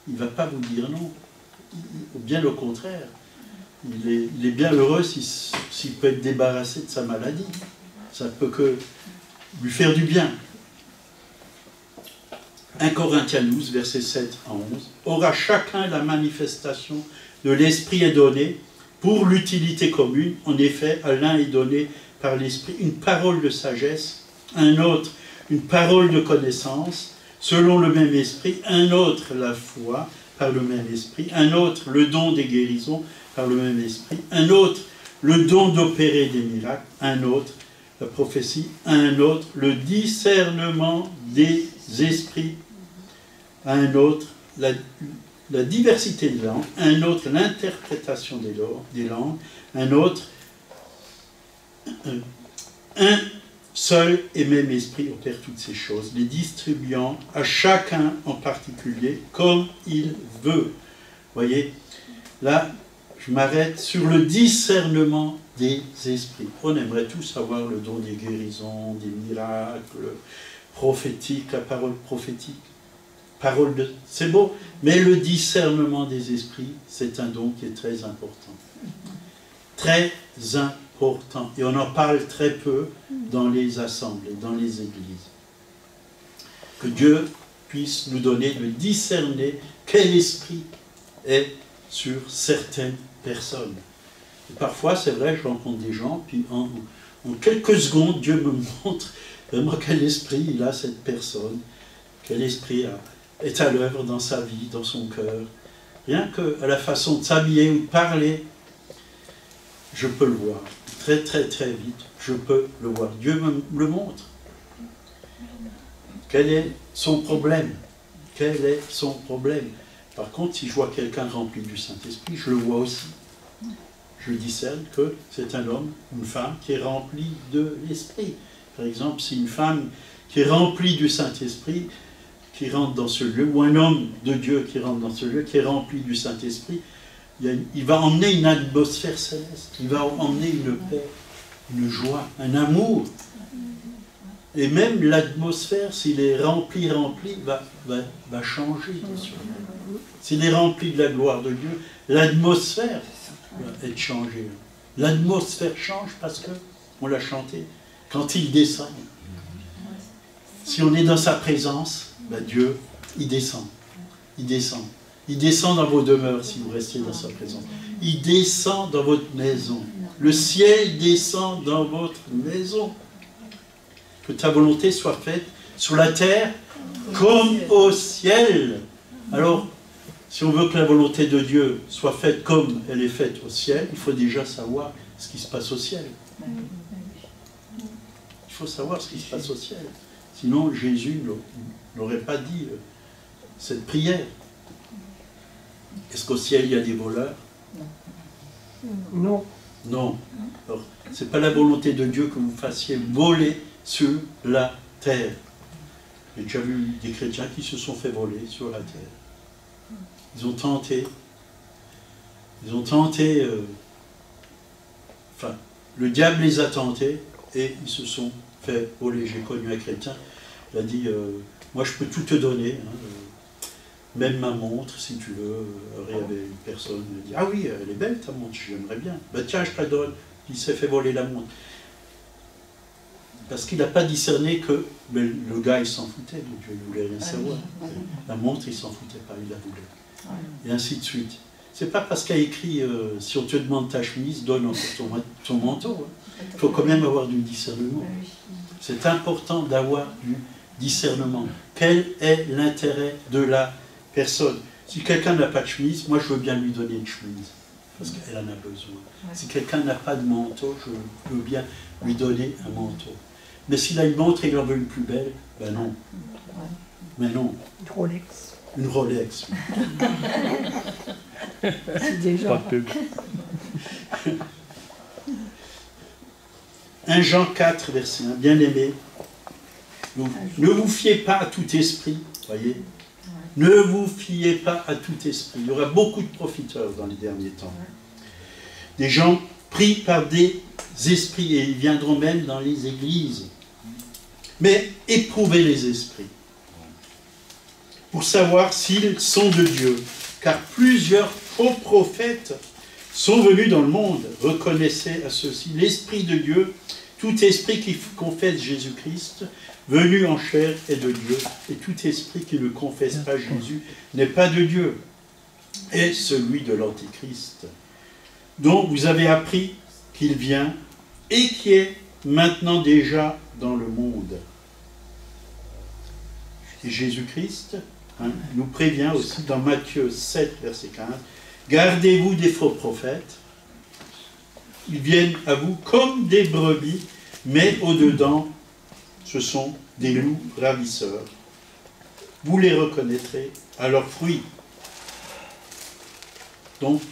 Il ne va pas vous dire non. Bien au contraire. Il est, il bien heureux s'il peut être débarrassé de sa maladie. Ça ne peut que lui faire du bien. 1 Corinthiens 12, versets 7 à 11. Aura chacun la manifestation de l'Esprit est donnée pour l'utilité commune. En effet, à l'un est donné par l'Esprit une parole de sagesse, à un autre une parole de connaissance, selon le même esprit, un autre la foi par le même esprit, un autre le don des guérisons par le même esprit, un autre le don d'opérer des miracles, un autre la prophétie, un autre le discernement des esprits, un autre la, diversité des langues, un autre l'interprétation des, des langues, un autre un Seul et même esprit opère toutes ces choses, les distribuant à chacun en particulier comme il veut. Voyez, là, je m'arrête sur le discernement des esprits. On aimerait tous avoir le don des guérisons, des miracles prophétiques, la parole prophétique. Parole de... C'est beau, mais le discernement des esprits, c'est un don qui est très important. Très important et on en parle très peu dans les assemblées, dans les églises. Que Dieu puisse nous donner de discerner quel esprit est sur certaines personnes. Parfois, c'est vrai, je rencontre des gens, puis en, quelques secondes, Dieu me montre vraiment quel esprit il a cette personne, quel esprit est à l'œuvre dans sa vie, dans son cœur. Rien que à la façon de s'habiller ou de parler, je peux le voir très très très vite, je peux le voir. Dieu me le montre. Quel est son problème? Quel est son problème? Par contre, si je vois quelqu'un rempli du Saint-Esprit, je le vois aussi. Je discerne que c'est un homme, une femme qui est rempli de l'Esprit. Par exemple, si une femme qui est remplie du Saint-Esprit, qui rentre dans ce lieu, ou un homme de Dieu qui rentre dans ce lieu, qui est rempli du Saint-Esprit, il, va emmener une atmosphère céleste, il va emmener une paix, une joie, un amour. Et même l'atmosphère, s'il est rempli, rempli, va, va, changer. S'il est rempli de la gloire de Dieu, l'atmosphère va être changée. L'atmosphère change parce que, on l'a chanté, quand il descend. Si on est dans sa présence, ben Dieu, il descend. Il descend. Il descend dans vos demeures si vous restez dans sa présence. Il descend dans votre maison. Le ciel descend dans votre maison. Que ta volonté soit faite sur la terre comme au ciel. Alors, si on veut que la volonté de Dieu soit faite comme elle est faite au ciel, il faut déjà savoir ce qui se passe au ciel. Il faut savoir ce qui se passe au ciel. Sinon, Jésus n'aurait pas dit euh, cette prière. Est-ce qu'au ciel, il y a des voleurs? Non. Non. Ce n'est pas la volonté de Dieu que vous fassiez voler sur la terre. J'ai déjà vu des chrétiens qui se sont fait voler sur la terre. Ils ont tenté. Ils ont tenté. Euh, enfin, le diable les a tentés et ils se sont fait voler. J'ai connu un chrétien. Il a dit euh, Moi, je peux tout te donner. Hein, euh, même ma montre, si tu veux. Il y avait une personne qui dit Ah oui, elle est belle ta montre, j'aimerais bien. Ben tiens, je te la donne. Il s'est fait voler la montre. Parce qu'il n'a pas discerné que mais le gars, il s'en foutait, donc il ne voulait rien ah savoir. La montre, il s'en foutait pas, il la voulait. Et ainsi de suite. C'est pas parce qu'il a écrit euh, si on te demande ta chemise, donne encore ton, manteau. Hein. Il faut quand même avoir du discernement. C'est important d'avoir du discernement. Quel est l'intérêt de la Personne? Si quelqu'un n'a pas de chemise, moi je veux bien lui donner une chemise, parce qu'elle en a besoin. Si quelqu'un n'a pas de manteau, je veux bien lui donner un manteau. Mais s'il a une montre et il en veut une plus belle, ben non. Mais non. Une Rolex. Une Rolex. C'est déjà. Pas 1 Jean 4, verset 1, bien aimé, ne vous fiez pas à tout esprit, voyez. Ne vous fiez pas à tout esprit. Il y aura beaucoup de profiteurs dans les derniers temps. Des gens pris par des esprits, et ils viendront même dans les églises. Mais éprouvez les esprits pour savoir s'ils sont de Dieu. Car plusieurs faux prophètes sont venus dans le monde. Reconnaissez à ceci l'Esprit de Dieu, tout esprit qui confesse Jésus-Christ, venu en chair est de Dieu, et tout esprit qui ne confesse pas Jésus n'est pas de Dieu, est celui de l'Antichrist, dont vous avez appris qu'il vient et qui est maintenant déjà dans le monde. Et Jésus-Christ hein, nous prévient aussi dans Matthieu 7, verset 15, Gardez-vous des faux prophètes, ils viennent à vous comme des brebis, mais au-dedans, ce sont des loups ravisseurs. Vous les reconnaîtrez à leurs fruits. Donc,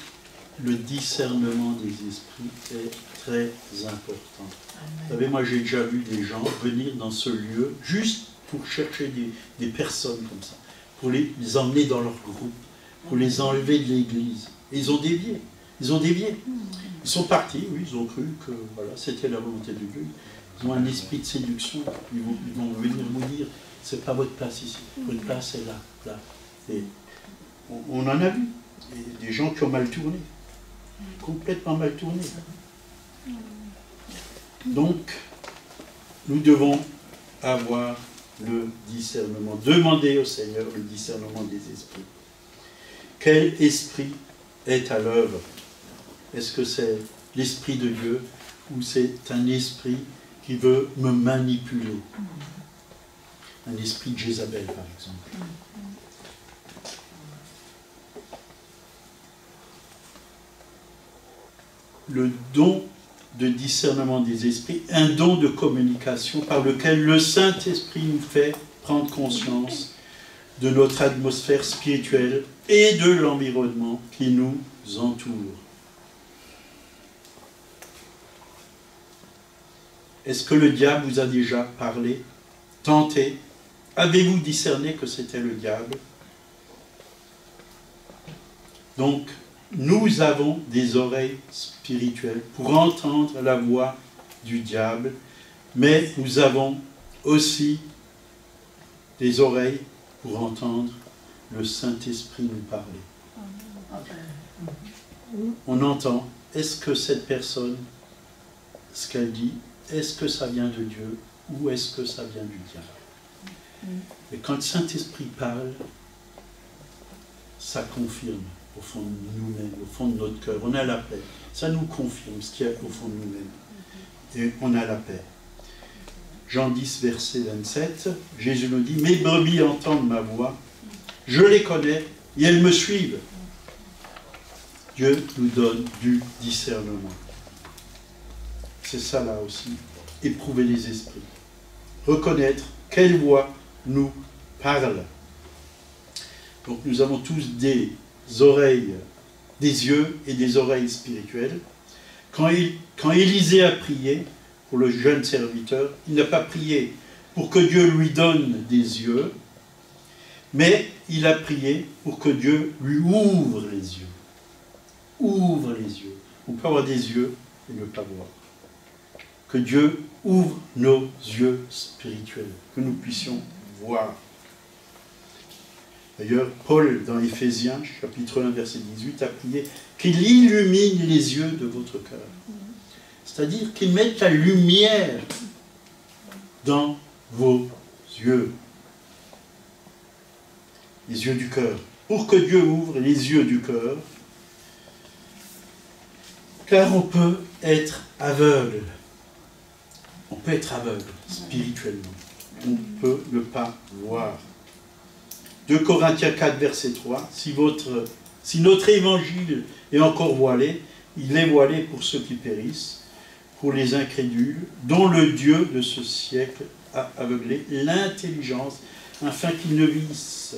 le discernement des esprits est très important. Vous savez, moi j'ai déjà vu des gens venir dans ce lieu juste pour chercher des, personnes comme ça, pour les, emmener dans leur groupe, pour les enlever de l'église. Et ils ont dévié. Ils ont dévié. Ils sont partis, oui, ils ont cru que voilà, c'était la volonté de Dieu. Ils ont un esprit de séduction. Ils vont, venir vous dire c'est pas votre place ici. Votre place est là. là. On, en a vu. des gens qui ont mal tourné. Complètement mal tourné. Donc, nous devons avoir le discernement. Demander au Seigneur le discernement des esprits. Quel esprit est à l'œuvre Est-ce que c'est l'esprit de Dieu ou c'est un esprit qui veut me manipuler? Un esprit de Jézabel, par exemple. Le don de discernement des esprits, un don de communication par lequel le Saint-Esprit nous fait prendre conscience de notre atmosphère spirituelle et de l'environnement qui nous entoure. Est-ce que le diable vous a déjà parlé, tenté? Avez-vous discerné que c'était le diable? Donc, nous avons des oreilles spirituelles pour entendre la voix du diable, mais nous avons aussi des oreilles pour entendre le Saint-Esprit nous parler. On entend, est-ce que cette personne, ce qu'elle dit, est-ce que ça vient de Dieu ou est-ce que ça vient du diable Mais quand le Saint-Esprit parle, ça confirme au fond de nous-mêmes, au fond de notre cœur. On a la paix. Ça nous confirme ce qu'il y a au fond de nous-mêmes. Et on a la paix. Jean 10, verset 27, Jésus nous dit, Mes brebis entendent ma voix, je les connais et elles me suivent. Dieu nous donne du discernement. C'est ça là aussi, éprouver les esprits. Reconnaître quelle voix nous parle. Donc nous avons tous des oreilles, des yeux et des oreilles spirituelles. Quand, Élisée a prié pour le jeune serviteur, il n'a pas prié pour que Dieu lui donne des yeux, mais il a prié pour que Dieu lui ouvre les yeux. Ouvre les yeux. On peut avoir des yeux et ne pas voir. Que Dieu ouvre nos yeux spirituels, que nous puissions voir. D'ailleurs, Paul, dans Éphésiens, chapitre 1, verset 18, a prié qu'il illumine les yeux de votre cœur. C'est-à-dire qu'il mette la lumière dans vos yeux. Les yeux du cœur. Pour que Dieu ouvre les yeux du cœur, car on peut être aveugle. On peut être aveugle spirituellement. On peut ne pas voir. 2 Corinthiens 4, verset 3, si, notre évangile est encore voilé, il est voilé pour ceux qui périssent, pour les incrédules, dont le Dieu de ce siècle a aveuglé l'intelligence, afin qu'ils ne vissent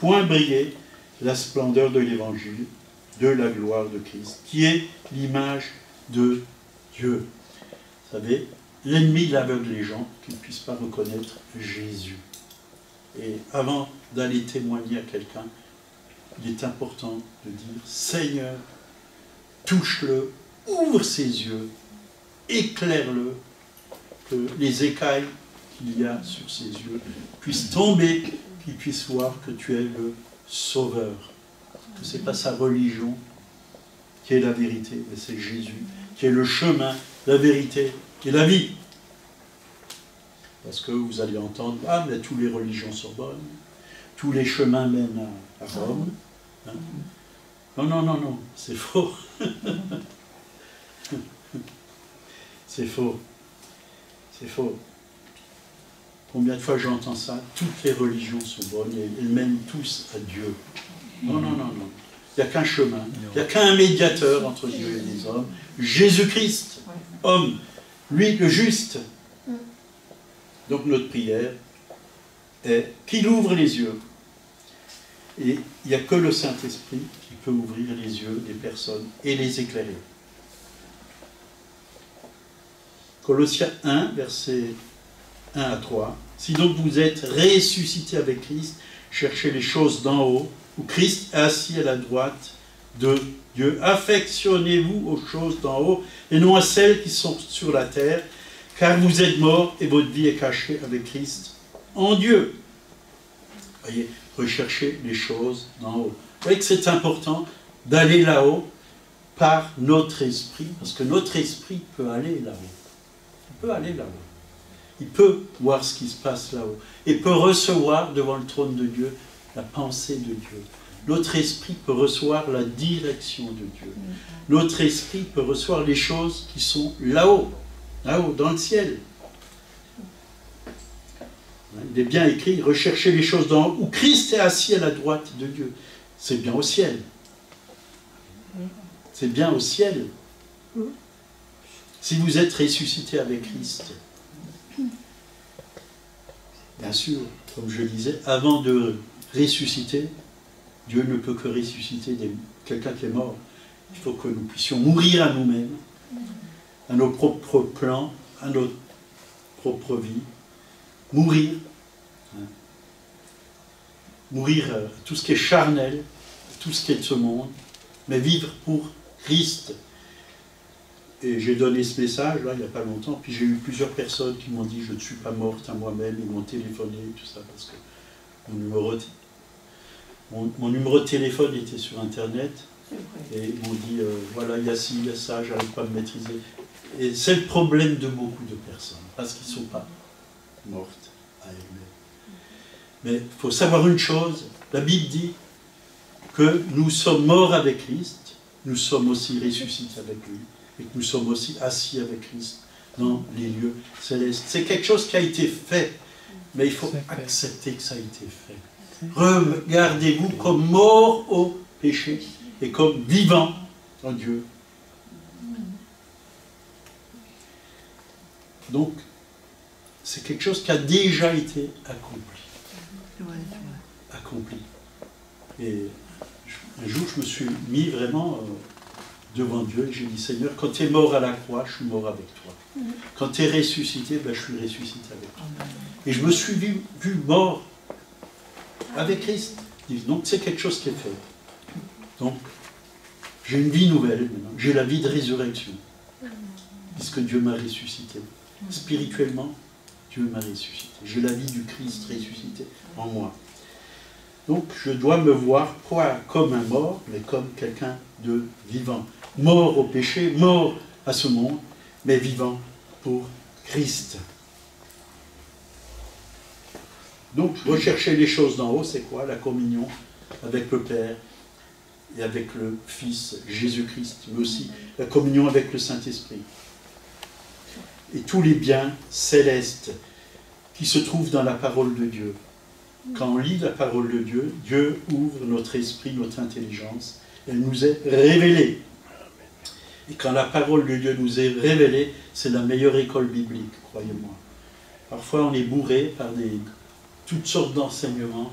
point briller la splendeur de l'évangile, de la gloire de Christ, qui est l'image de Dieu. Savez, l'ennemi l'aveugle les gens qu'ils ne puissent pas reconnaître Jésus. Et avant d'aller témoigner à quelqu'un, il est important de dire Seigneur, touche-le, ouvre ses yeux, éclaire-le, que les écailles qu'il y a sur ses yeux puissent tomber, qu'il puisse voir que tu es le Sauveur, que ce n'est pas sa religion qui est la vérité, mais c'est Jésus, qui est le chemin, la vérité et la vie. Parce que vous allez entendre, ah, mais toutes les religions sont bonnes, tous les chemins mènent à, Rome. Hein. Non, non, non, non, c'est faux. c'est faux. C'est faux. Combien de fois j'entends ça? Toutes les religions sont bonnes et elles mènent tous à Dieu. Non, non, non, non. Il n'y a qu'un chemin. Il n'y a qu'un médiateur entre Dieu et les hommes. Jésus-Christ, homme. Lui, le juste. Donc notre prière est qu'il ouvre les yeux. Et il n'y a que le Saint-Esprit qui peut ouvrir les yeux des personnes et les éclairer. Colossiens 1, verset 1 à 3. Si donc vous êtes ressuscité avec Christ, cherchez les choses d'en haut, où Christ est assis à la droite de Dieu. Affectionnez-vous aux choses d'en haut et non à celles qui sont sur la terre, car vous êtes morts et votre vie est cachée avec Christ en Dieu. Voyez, recherchez les choses d'en haut. Vous voyez que c'est important d'aller là-haut par notre esprit, parce que notre esprit peut aller là-haut. Il peut aller là-haut. Il peut voir ce qui se passe là-haut. Et peut recevoir devant le trône de Dieu la pensée de Dieu. Notre esprit peut recevoir la direction de Dieu. Notre esprit peut recevoir les choses qui sont là-haut, là-haut, dans le ciel. Il est bien écrit, recherchez les choses dans où Christ est assis à la droite de Dieu. C'est bien au ciel. C'est bien au ciel. Si vous êtes ressuscité avec Christ, bien sûr, comme je disais, avant de ressusciter, Dieu ne peut que ressusciter quelqu'un qui est mort. Il faut que nous puissions mourir à nous-mêmes, à nos propres plans, à notre propre vie, mourir, hein. mourir à tout ce qui est charnel, tout ce qui est de ce monde, mais vivre pour Christ. Et j'ai donné ce message là il n'y a pas longtemps, puis j'ai eu plusieurs personnes qui m'ont dit je ne suis pas morte à moi-même, ils m'ont téléphoné, tout ça, parce que mon numéro, mon, numéro de téléphone était sur Internet, et ils m'ont dit euh, voilà, il y a ci, il y a ça, j'arrive pas à me maîtriser. Et c'est le problème de beaucoup de personnes, parce qu'ils ne sont pas mortes à elles-mêmes. Mais il faut savoir une chose, la Bible dit que nous sommes morts avec Christ, nous sommes aussi ressuscités avec lui, et que nous sommes aussi assis avec Christ dans les lieux célestes. C'est quelque chose qui a été fait, mais il faut accepter que ça a été fait. Regardez-vous comme mort au péché et comme vivant en Dieu. Donc, c'est quelque chose qui a déjà été accompli. Accompli. Et un jour, je me suis mis vraiment euh, devant Dieu et j'ai dit Seigneur, quand tu es mort à la croix, je suis mort avec toi. Quand tu es ressuscité, ben, je suis ressuscité avec toi. Et je me suis vu, mort avec Christ. Donc c'est quelque chose qui est fait. Donc, j'ai une vie nouvelle. J'ai la vie de résurrection. Puisque Dieu m'a ressuscité. Spirituellement, Dieu m'a ressuscité. J'ai la vie du Christ ressuscité en moi. Donc je dois me voir pas comme un mort, mais comme quelqu'un de vivant. Mort au péché, mort à ce monde, mais vivant pour Christ. Donc rechercher les choses d'en haut, c'est quoi La communion avec le Père et avec le Fils Jésus-Christ, mais aussi la communion avec le Saint-Esprit. Et tous les biens célestes qui se trouvent dans la parole de Dieu quand on lit la parole de Dieu, Dieu ouvre notre esprit, notre intelligence. Elle nous est révélée. Et quand la parole de Dieu nous est révélée, c'est la meilleure école biblique, croyez-moi. Parfois, on est bourré par des, toutes sortes d'enseignements.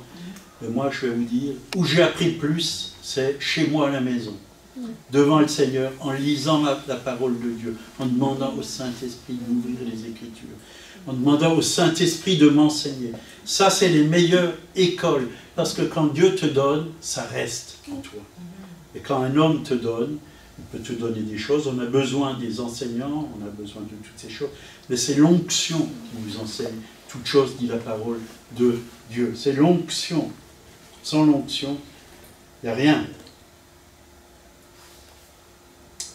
Mais moi, je vais vous dire, où j'ai appris plus, c'est chez moi à la maison. devant le Seigneur en lisant la, la parole de Dieu, en demandant au Saint-Esprit d'ouvrir les Écritures, en demandant au Saint-Esprit de m'enseigner. Ça, c'est les meilleures écoles, parce que quand Dieu te donne, ça reste en toi. Et quand un homme te donne, il peut te donner des choses, on a besoin des enseignants, on a besoin de toutes ces choses, mais c'est l'onction qui nous enseigne toute chose, dit la parole de Dieu. C'est l'onction. Sans l'onction, il n'y a rien.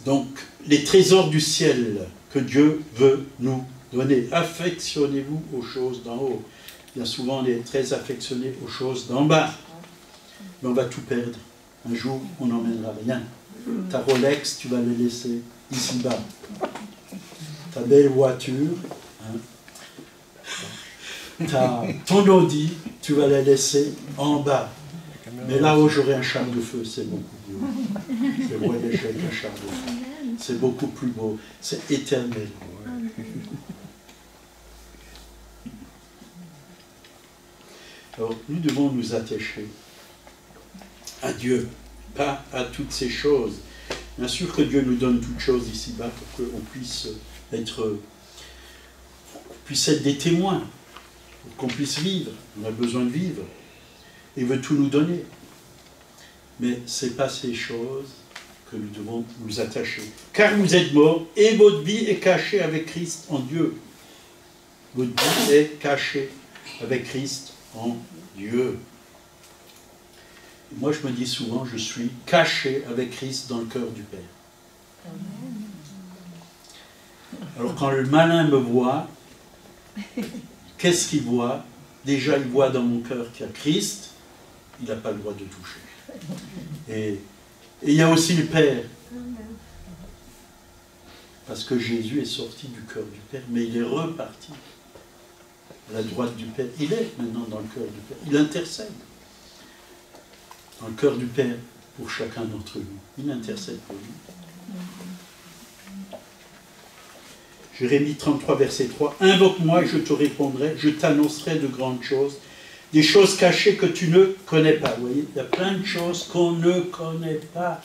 Donc, les trésors du ciel que Dieu veut nous donner. Affectionnez-vous aux choses d'en haut. Bien souvent, on est très affectionné aux choses d'en bas. Mais on va tout perdre. Un jour, on n'emmènera rien. Ta Rolex, tu vas la laisser ici-bas. Ta belle voiture, hein. Ton Audi, tu vas la laisser en bas. Mais là où j'aurai un char de feu, c'est beaucoup un char de feu. C'est beaucoup plus beau. C'est éternel. Alors, nous devons nous attacher à Dieu, pas à toutes ces choses. Bien sûr que Dieu nous donne toutes choses ici-bas pour qu'on puisse être, puisse être des témoins, qu'on puisse vivre. On a besoin de vivre. Il veut tout nous donner. Mais ce n'est pas ces choses que nous devons nous attacher. Car vous êtes morts et votre vie est cachée avec Christ en Dieu. Votre vie est cachée avec Christ en Dieu. moi, je me dis souvent, je suis caché avec Christ dans le cœur du Père. Alors quand le malin me voit, qu'est-ce qu'il voit? Déjà, il voit dans mon cœur qu'il y a Christ, il n'a pas le droit de toucher. Et, il y a aussi le Père. Parce que Jésus est sorti du cœur du Père, mais il est reparti à la droite du Père. Il est maintenant dans le cœur du Père. Il intercède dans le cœur du Père pour chacun d'entre nous. Il intercède pour nous. Jérémie 33, verset 3. Invoque-moi et je te répondrai, je t'annoncerai de grandes choses des choses cachées que tu ne connais pas. Vous voyez, il y a plein de choses qu'on ne connaît pas.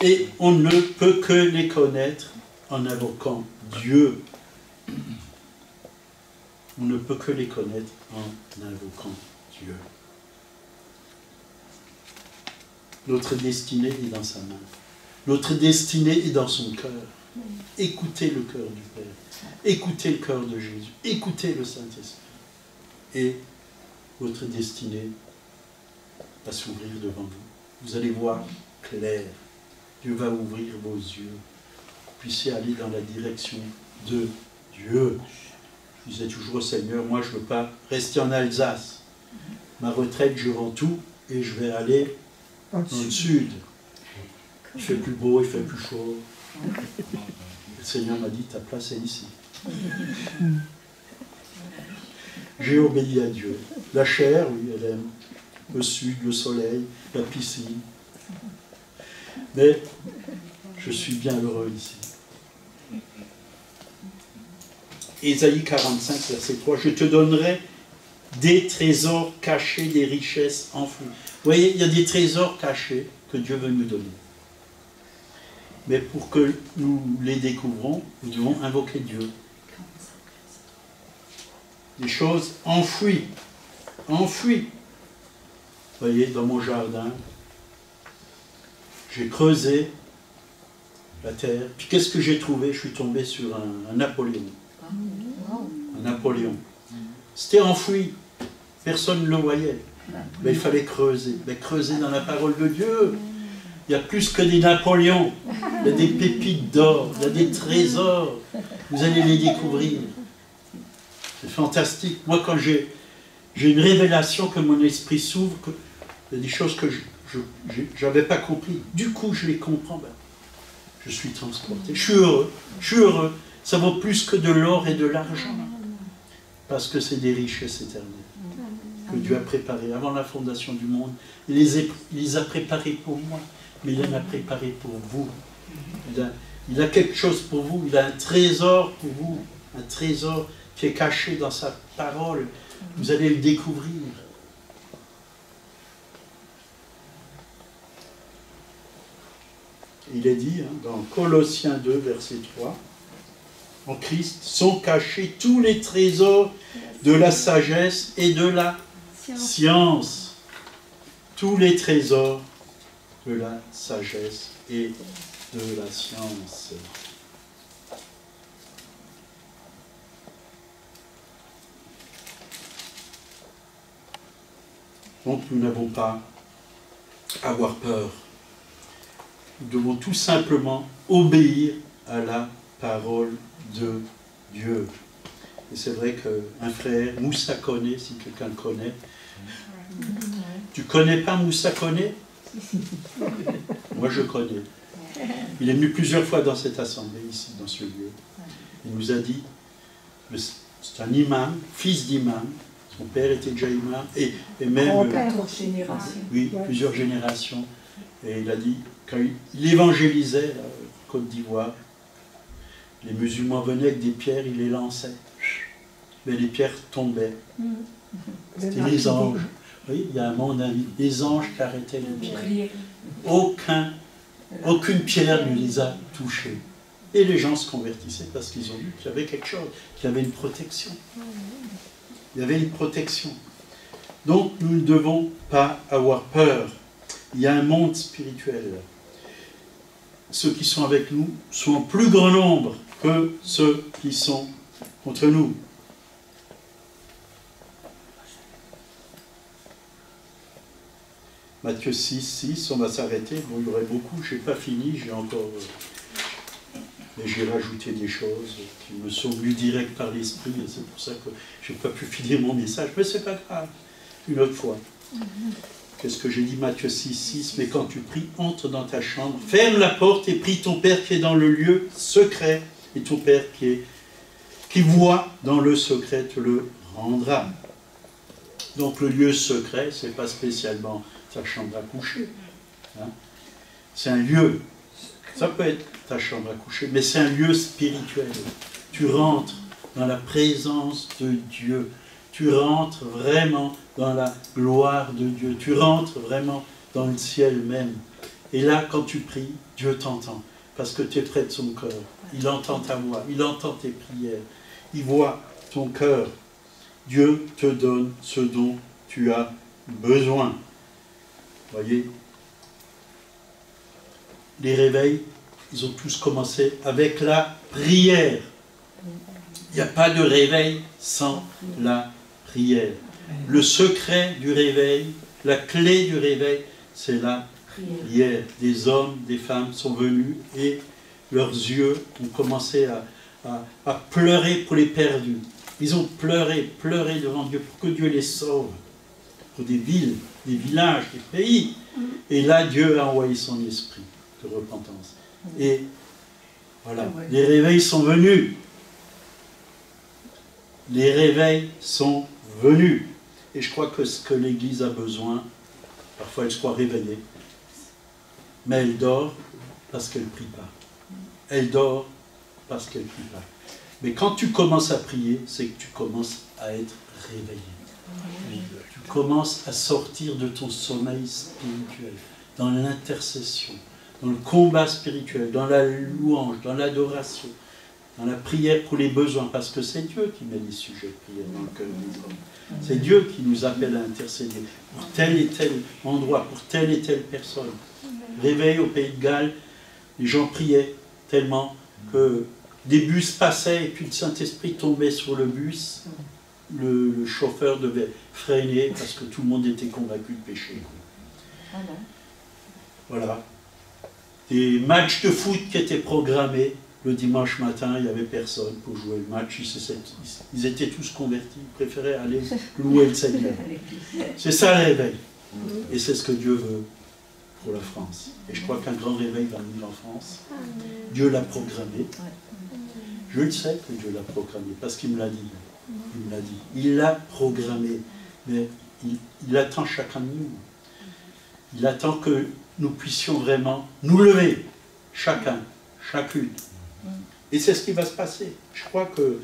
Et on ne peut que les connaître en invoquant Dieu. On ne peut que les connaître en invoquant Dieu. Notre destinée est dans sa main. Notre destinée est dans son cœur. Écoutez le cœur du Père. Écoutez le cœur de Jésus. Écoutez le Saint-Esprit. Et votre destinée va s'ouvrir devant vous. Vous allez voir clair. Dieu va ouvrir vos yeux. Vous puissiez aller dans la direction de Dieu. Je disais toujours au Seigneur, moi je ne veux pas rester en Alsace. Ma retraite, je vends tout et je vais aller dans le sud. Il fait plus beau, il fait plus chaud. Le Seigneur m'a dit, ta place est ici. J'ai obéi à Dieu. La chair, oui, elle aime le sud, le soleil, la piscine. Mais je suis bien heureux ici. Ésaïe 45, verset 3, je te donnerai des trésors cachés, des richesses enfouies. Vous voyez, il y a des trésors cachés que Dieu veut nous donner. Mais pour que nous les découvrons, nous devons invoquer Dieu des choses enfouies. Enfouies. Vous voyez, dans mon jardin, j'ai creusé la terre. Puis qu'est-ce que j'ai trouvé? Je suis tombé sur un, Napoléon. Un Napoléon. C'était enfoui. Personne ne le voyait. Mais il fallait creuser. Mais creuser dans la parole de Dieu. Il y a plus que des Napoléons. Il y a des pépites d'or. Il y a des trésors. Vous allez les découvrir. C'est fantastique. Moi, quand j'ai une révélation que mon esprit s'ouvre, il y a des choses que je n'avais pas compris. Du coup, je les comprends. Ben, je suis transporté. Je suis heureux. Je suis heureux. Ça vaut plus que de l'or et de l'argent. Parce que c'est des richesses éternelles que Dieu a préparées avant la fondation du monde. Il les, a, il les a préparées pour moi, mais il en a préparé pour vous. Il a, il a quelque chose pour vous. Il a un trésor pour vous. Un trésor qui est caché dans sa parole. Vous allez le découvrir. il est dit hein, dans Colossiens 2, verset 3, en Christ sont cachés tous les trésors de la sagesse et de la science. Tous les trésors de la sagesse et de la science. Donc nous n'avons pas à avoir peur. Nous devons tout simplement obéir à la parole de Dieu. Et c'est vrai qu'un frère, Moussa connaît, si quelqu'un le connaît. Tu connais pas Moussa connaît Moi je connais. Il est venu plusieurs fois dans cette assemblée, ici, dans ce lieu. Il nous a dit, c'est un imam, fils d'imam, son père était déjà imam, et, et même... Oui, plusieurs générations. Et il a dit, quand il, évangélisait la Côte d'Ivoire, les musulmans venaient avec des pierres, il les lançait. Mais les pierres tombaient. Mm. C'était les anges. Oui, il y a un monde des anges qui arrêtaient les pierres. Aucun, aucune pierre ne les a touchés. Et les gens se convertissaient parce qu'ils ont vu qu'il y avait quelque chose, qu'il y avait une protection. Il y avait une protection. Donc nous ne devons pas avoir peur. Il y a un monde spirituel. Ceux qui sont avec nous sont en plus grand nombre que ceux qui sont contre nous. Matthieu 6, 6, on va s'arrêter. Bon, il y aurait beaucoup, je n'ai pas fini, j'ai encore. Mais j'ai rajouté des choses qui me sont venues direct par l'esprit, et c'est pour ça que je n'ai pas pu finir mon message. Mais c'est pas grave, une autre fois. Qu'est-ce que j'ai dit, Matthieu 6, 6 Mais quand tu pries, entre dans ta chambre, ferme la porte et prie ton Père qui est dans le lieu secret, et ton Père qui voit dans le secret te le rendra. Donc le lieu secret, ce n'est pas spécialement ta chambre à coucher. Hein. C'est un lieu. Ça peut être ta chambre à coucher, mais c'est un lieu spirituel. Tu rentres dans la présence de Dieu. Tu rentres vraiment dans la gloire de Dieu. Tu rentres vraiment dans le ciel même. Et là, quand tu pries, Dieu t'entend. Parce que tu es près de son cœur. Il entend ta voix. Il entend tes prières. Il voit ton cœur. Dieu te donne ce dont tu as besoin. Voyez Les réveils, ils ont tous commencé avec la prière. Il n'y a pas de réveil sans la prière. Le secret du réveil, la clé du réveil, c'est la prière. Des hommes, des femmes sont venus et leurs yeux ont commencé à, à pleurer pour les perdus. Ils ont pleuré, pleuré devant Dieu pour que Dieu les sauve. Pour des villes, des villages, des pays. Et là, Dieu a envoyé son esprit de repentance. Et voilà, les réveils sont venus. Les réveils sont venus. Et je crois que ce que l'Église a besoin, parfois elle soit réveillée, mais elle dort parce qu'elle ne prie pas. Elle dort parce qu'elle ne prie pas. Mais quand tu commences à prier, c'est que tu commences à être réveillé. Tu commences à sortir de ton sommeil spirituel, dans l'intercession, dans le combat spirituel, dans la louange, dans l'adoration, dans la prière pour les besoins, parce que c'est Dieu qui met les sujets de prière dans le cœur des hommes. C'est Dieu qui nous appelle à intercéder pour tel et tel endroit, pour telle et telle personne. Réveil au pays de Galles, les gens priaient tellement que des bus passaient et puis le Saint-Esprit tombait sur le bus le, chauffeur devait freiner parce que tout le monde était convaincu de péché. Ah voilà. Des matchs de foot qui étaient programmés le dimanche matin, il n'y avait personne pour jouer le match. Ils étaient tous convertis, ils préféraient aller louer le Seigneur. C'est ça le réveil. Et c'est ce que Dieu veut pour la France. Et je crois qu'un grand réveil va venir en France. Dieu l'a programmé. Je le sais que Dieu l'a programmé parce qu'il me l'a dit. Il l'a dit. Il l'a programmé. Mais il, attend chacun de nous. Il attend que nous puissions vraiment nous lever, chacun, chacune. Et c'est ce qui va se passer. Je crois que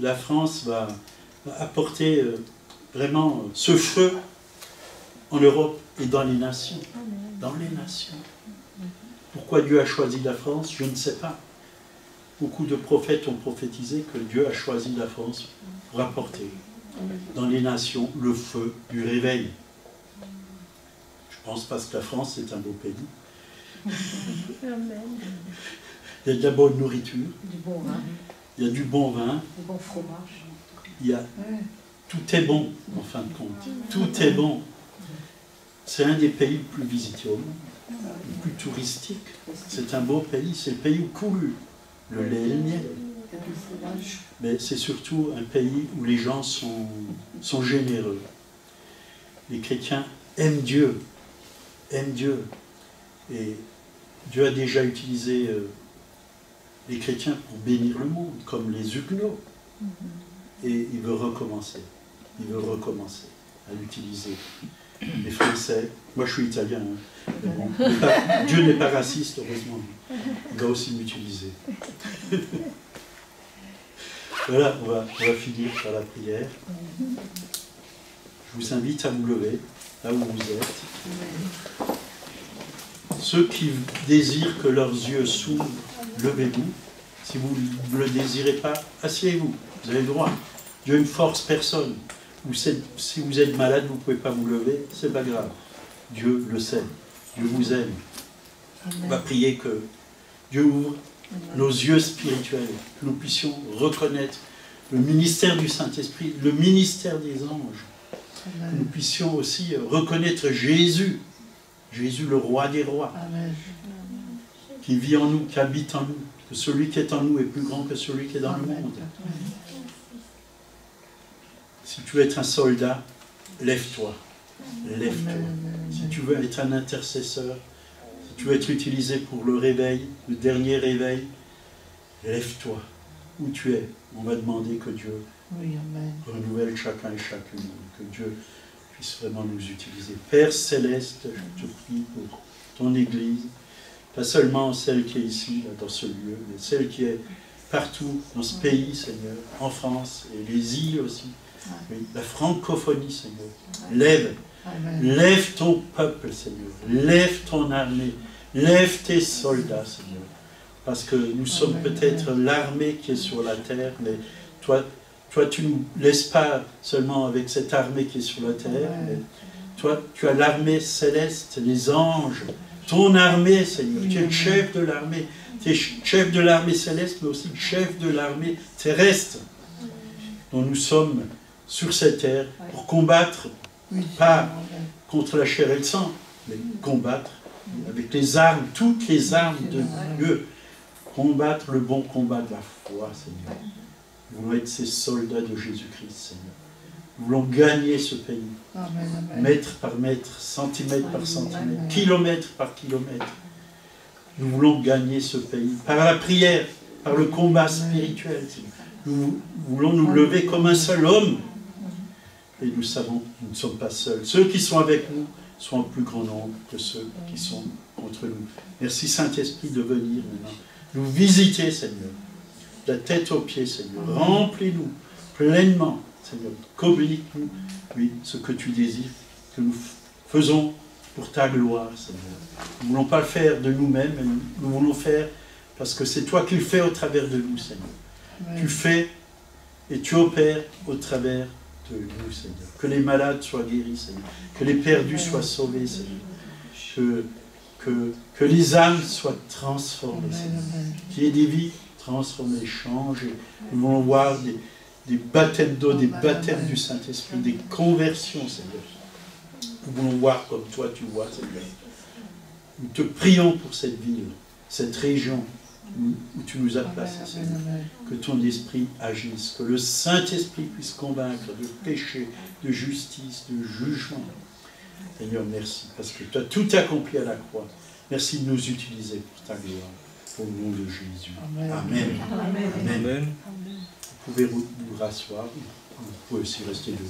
la France va, apporter euh, vraiment ce feu en Europe et dans les nations. Dans les nations. Pourquoi Dieu a choisi la France Je ne sais pas. Beaucoup de prophètes ont prophétisé que Dieu a choisi la France pour apporter dans les nations le feu du réveil. Je pense parce que la France est un beau pays. Il y a de la bonne nourriture. Du bon vin. Il y a du bon vin. Du bon fromage. Il y a, tout est bon, en fin de compte. Tout est bon. C'est un des pays les plus visités au monde, le plus touristique. C'est un beau pays. C'est le pays où coule le fromage. Mais c'est surtout un pays où les gens sont, sont généreux. Les chrétiens aiment Dieu, aiment Dieu. Et Dieu a déjà utilisé euh, les chrétiens pour bénir le monde, comme les Huguenots. Et il veut recommencer. Il veut recommencer à l'utiliser. Les Français, moi je suis italien, hein, Dieu n'est pas raciste, heureusement. Il va aussi m'utiliser. Voilà, on va, on va finir par la prière. Je vous invite à vous lever, là où vous êtes. Ceux qui désirent que leurs yeux s'ouvrent, levez-vous. Si vous ne le désirez pas, asseyez-vous. Vous avez le droit. Dieu ne force personne. Si vous êtes malade, vous ne pouvez pas vous lever, c'est pas grave. Dieu le sait. Dieu vous aime. On va prier que Dieu ouvre nos yeux spirituels, que nous puissions reconnaître le ministère du Saint-Esprit, le ministère des anges, que nous puissions aussi reconnaître Jésus, Jésus le roi des rois, Amen. qui vit en nous, qui habite en nous, que celui qui est en nous est plus grand que celui qui est dans le monde. Si tu veux être un soldat, lève-toi, lève-toi. Si tu veux être un intercesseur, si tu veux être utilisé pour le réveil, le dernier réveil, lève-toi. Où tu es, on va demander que Dieu Oui, Amen. renouvelle chacun et chacune, que Dieu puisse vraiment nous utiliser. Père céleste, je te prie pour ton Église, pas seulement celle qui est ici, là, dans ce lieu, mais celle qui est partout dans ce pays, Seigneur, en France et les îles aussi. Oui, la francophonie, Seigneur. Lève, Amen. lève ton peuple, Seigneur. Lève ton armée. Lève tes soldats, Seigneur. Parce que nous sommes peut-être l'armée qui est sur la terre, mais toi, toi tu ne nous laisses pas seulement avec cette armée qui est sur la terre, mais toi, tu as l'armée céleste, les anges, ton armée, Seigneur. Tu es le chef de l'armée. Tu es chef de l'armée céleste, mais aussi le chef de l'armée terrestre, dont nous sommes sur cette terre pour combattre Oui, Pas- contre la chair et le sang, mais combattre avec les armes, toutes les armes de Dieu. Combattre le bon combat de la foi, Seigneur. Nous voulons être ces soldats de Jésus-Christ, Seigneur. Nous voulons gagner ce pays, Amen. Amen. mètre par mètre, centimètre par centimètre, kilomètre par kilomètre. Nous voulons gagner ce pays par la prière, par le combat spirituel. Seigneur. Nous voulons nous lever comme un seul homme. Et nous savons que nous ne sommes pas seuls. Ceux qui sont avec nous sont en plus grand nombre que ceux qui sont contre nous. Merci Saint-Esprit de venir maintenant nous visiter, Seigneur. De la tête aux pieds, Seigneur. Remplis-nous pleinement, Seigneur. Communique-nous, oui, ce que tu désires, que nous faisons pour ta gloire, Seigneur. Nous ne voulons pas le faire de nous-mêmes, mais nous, nous voulons faire parce que c'est toi qui le fais au travers de nous, Seigneur. Tu fais et tu opères au travers de nous, Seigneur. Que les malades soient guéris, Seigneur. Que les perdus soient sauvés, Seigneur. Que, que, que les âmes soient transformées, Seigneur. Qu'il y ait des vies transformées, changées. Nous voulons voir des, des baptêmes d'eau, des baptêmes du Saint-Esprit, des conversions, Seigneur. Nous voulons voir comme toi tu vois, Seigneur. Nous te prions pour cette ville, cette région où, où tu nous as placés. Seigneur que ton esprit agisse, que le Saint-Esprit puisse convaincre de péché, de justice, de jugement. Seigneur, merci, parce que tu as tout accompli à la croix. Merci de nous utiliser pour ta gloire, au nom de Jésus. Amen. Amen. Amen. Vous pouvez vous, vous rasseoir, vous pouvez aussi rester debout.